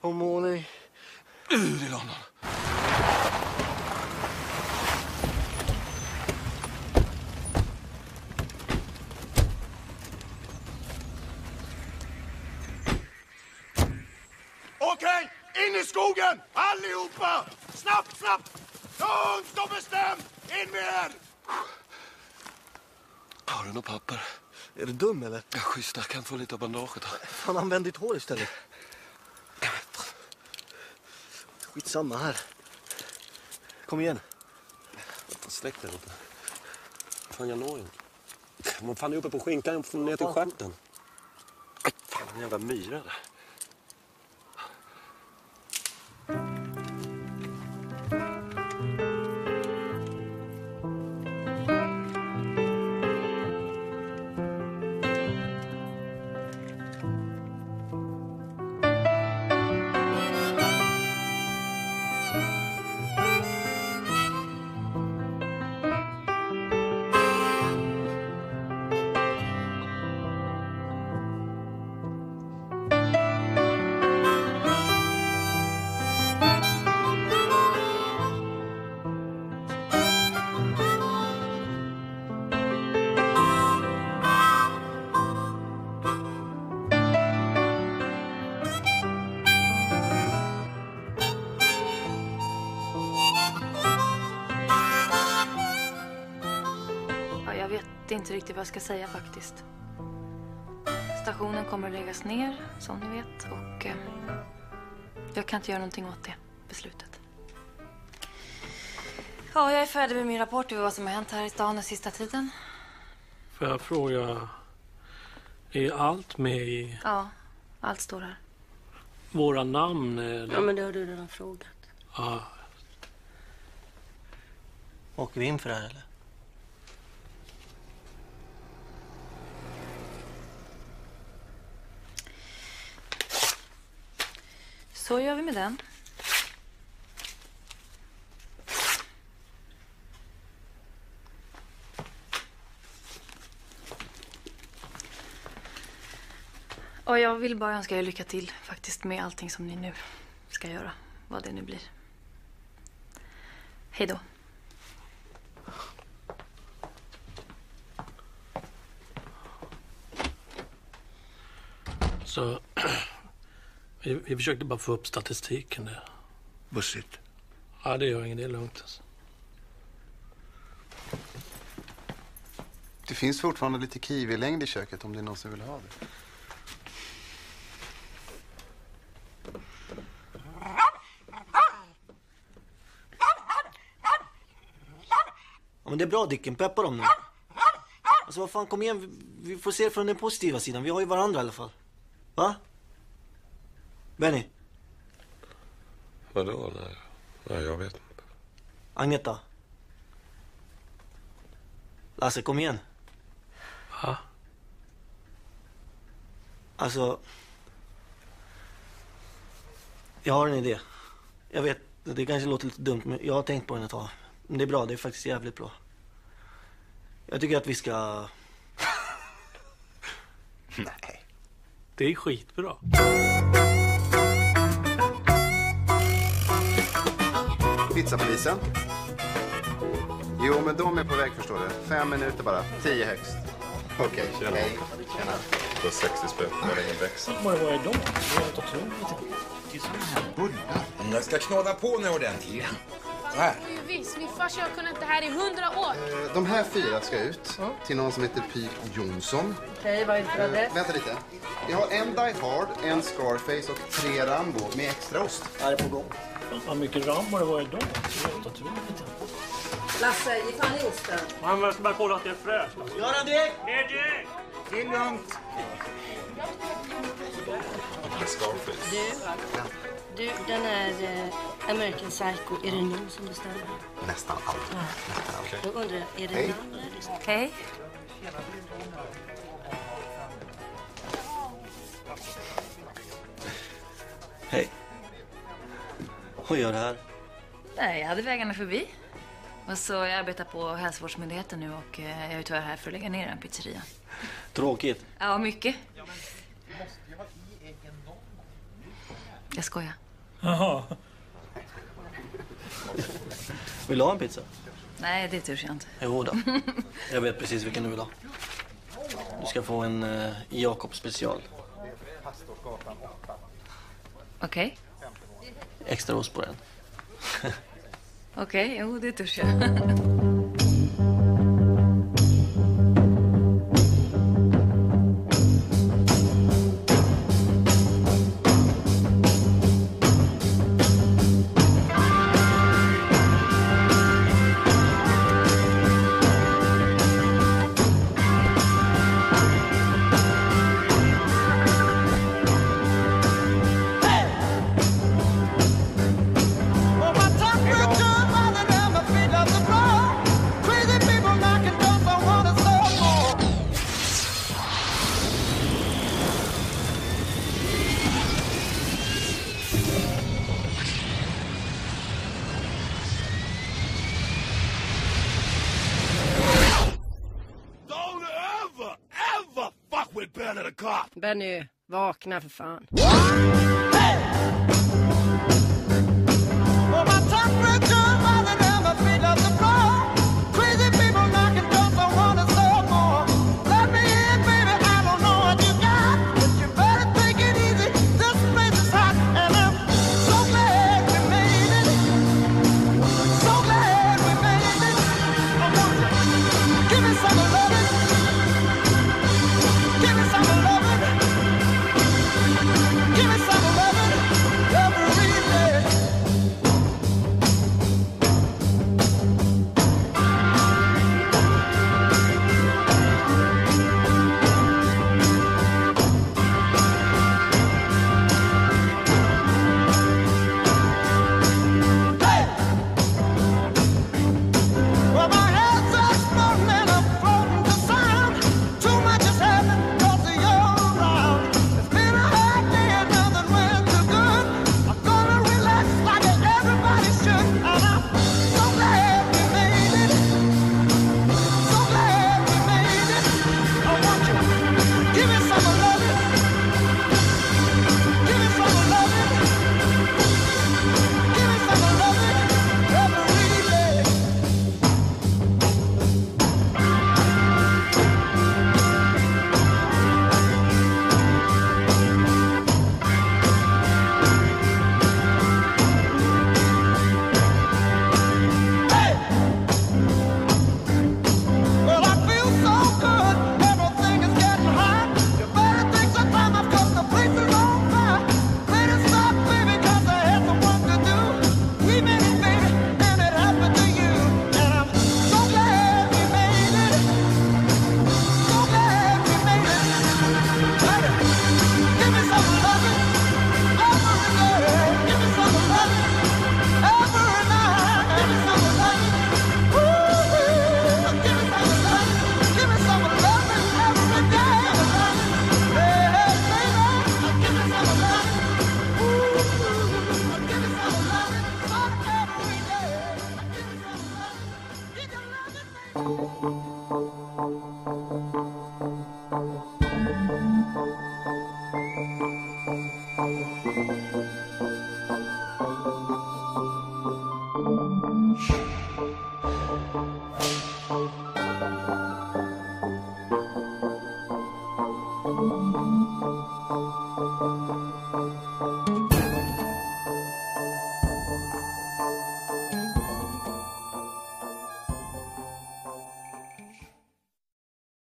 om månen. Ur i London! Okej, in i skogen! Allihopa! Snabbt, snabbt! Lugnt och bestämt! In med er! Har du något papper? Är du dum eller? Ja, schysst, jag kan få lite av bandaget. Fan, använd ditt hår istället. Skitsamma här. Kom igen. Släck dig lite. Fan, jag når inte. Man fan är uppe på skinkan ner till stjärten. Fan, en jävla myra där. Inte riktigt vad jag ska säga faktiskt. Stationen kommer att läggas ner, som ni vet. Och eh, jag kan inte göra någonting åt det beslutet. Ja, jag är färdig med min rapport över vad som har hänt här i stan den sista tiden. Får jag fråga, är allt med i Ja, allt står här. våra namn? Eller? Ja, men det har du redan frågat. Ja, Åker vi in för det här eller? Så gör vi med den. Och jag vill bara önska er lycka till faktiskt med allting som ni nu ska göra. Vad det nu blir. Hej då. så... <clears throat> Vi, vi försökte bara få upp statistiken där. Bussigt. Ja, det gör inget. Det är lugnt. Alltså. Det finns fortfarande lite kiwi-längd i köket om det är någon som vill ha det. Ja, men det är bra Dicken, peppa dem nu. Alltså vad fan, kom igen. Vi, vi får se det från den positiva sidan. Vi har ju varandra i alla fall. Va? Benny, Vadå? Nej, nej, jag vet inte. Agneta. Lasse, kom igen. Va? Alltså... Jag har en idé. Jag vet, det kanske låter lite dumt, men jag har tänkt på den ett tag. Men det är bra, det är faktiskt jävligt bra. Jag tycker att vi ska... <laughs> Nej. Det är skitbra. Pizzapolisen. Jo, men de är på väg förstår du. Fem minuter bara. Tio högst. Okej, Tjena. hej. Tjena. Det är 60 spänn. Det är ingen växel. Vad det var? Det. Det bullar. Jag ska knåda på nu ordentligt. Här. Visst, min farsa har kunnat det här i hundra år. Eh, De här fyra ska ut till någon som heter Pete Jonsson. Okej, vad är det för adress? Vänta lite. Vi har en Die Hard, en Scarface och tre Rambo med extra ost. Är på gång. Vad mycket det var idag. Det helt otroligt. Lasse, ge fan i osten. Man ska bara kolla att det är fräscht. Göran Dick! Eddie! Det är lugnt. Scarface. Du, du den är eh, American Psycho. Är det någon som bestämmer? Nästan aldrig. Nästan aldrig. Då undrar jag, är det Hej. någon? Hej. Hej. Vad gör du här? Nej, jag hade vägarna förbi. Och så jag arbetar på hälsovårdsmyndigheten nu och eh, jag är tyvärr här för att lägga ner en pizzeria. Tråkigt. Ja, mycket. Jag skojar. Jaha. Vill du ha en pizza? Nej, det törs jag inte. Jo då. <laughs> Jag vet precis vilken du vill ha. Du ska få en uh, Jakob special. Okej. Extra ost på den. Okej, jo, det törs jag. <laughs> vakna för fan. Give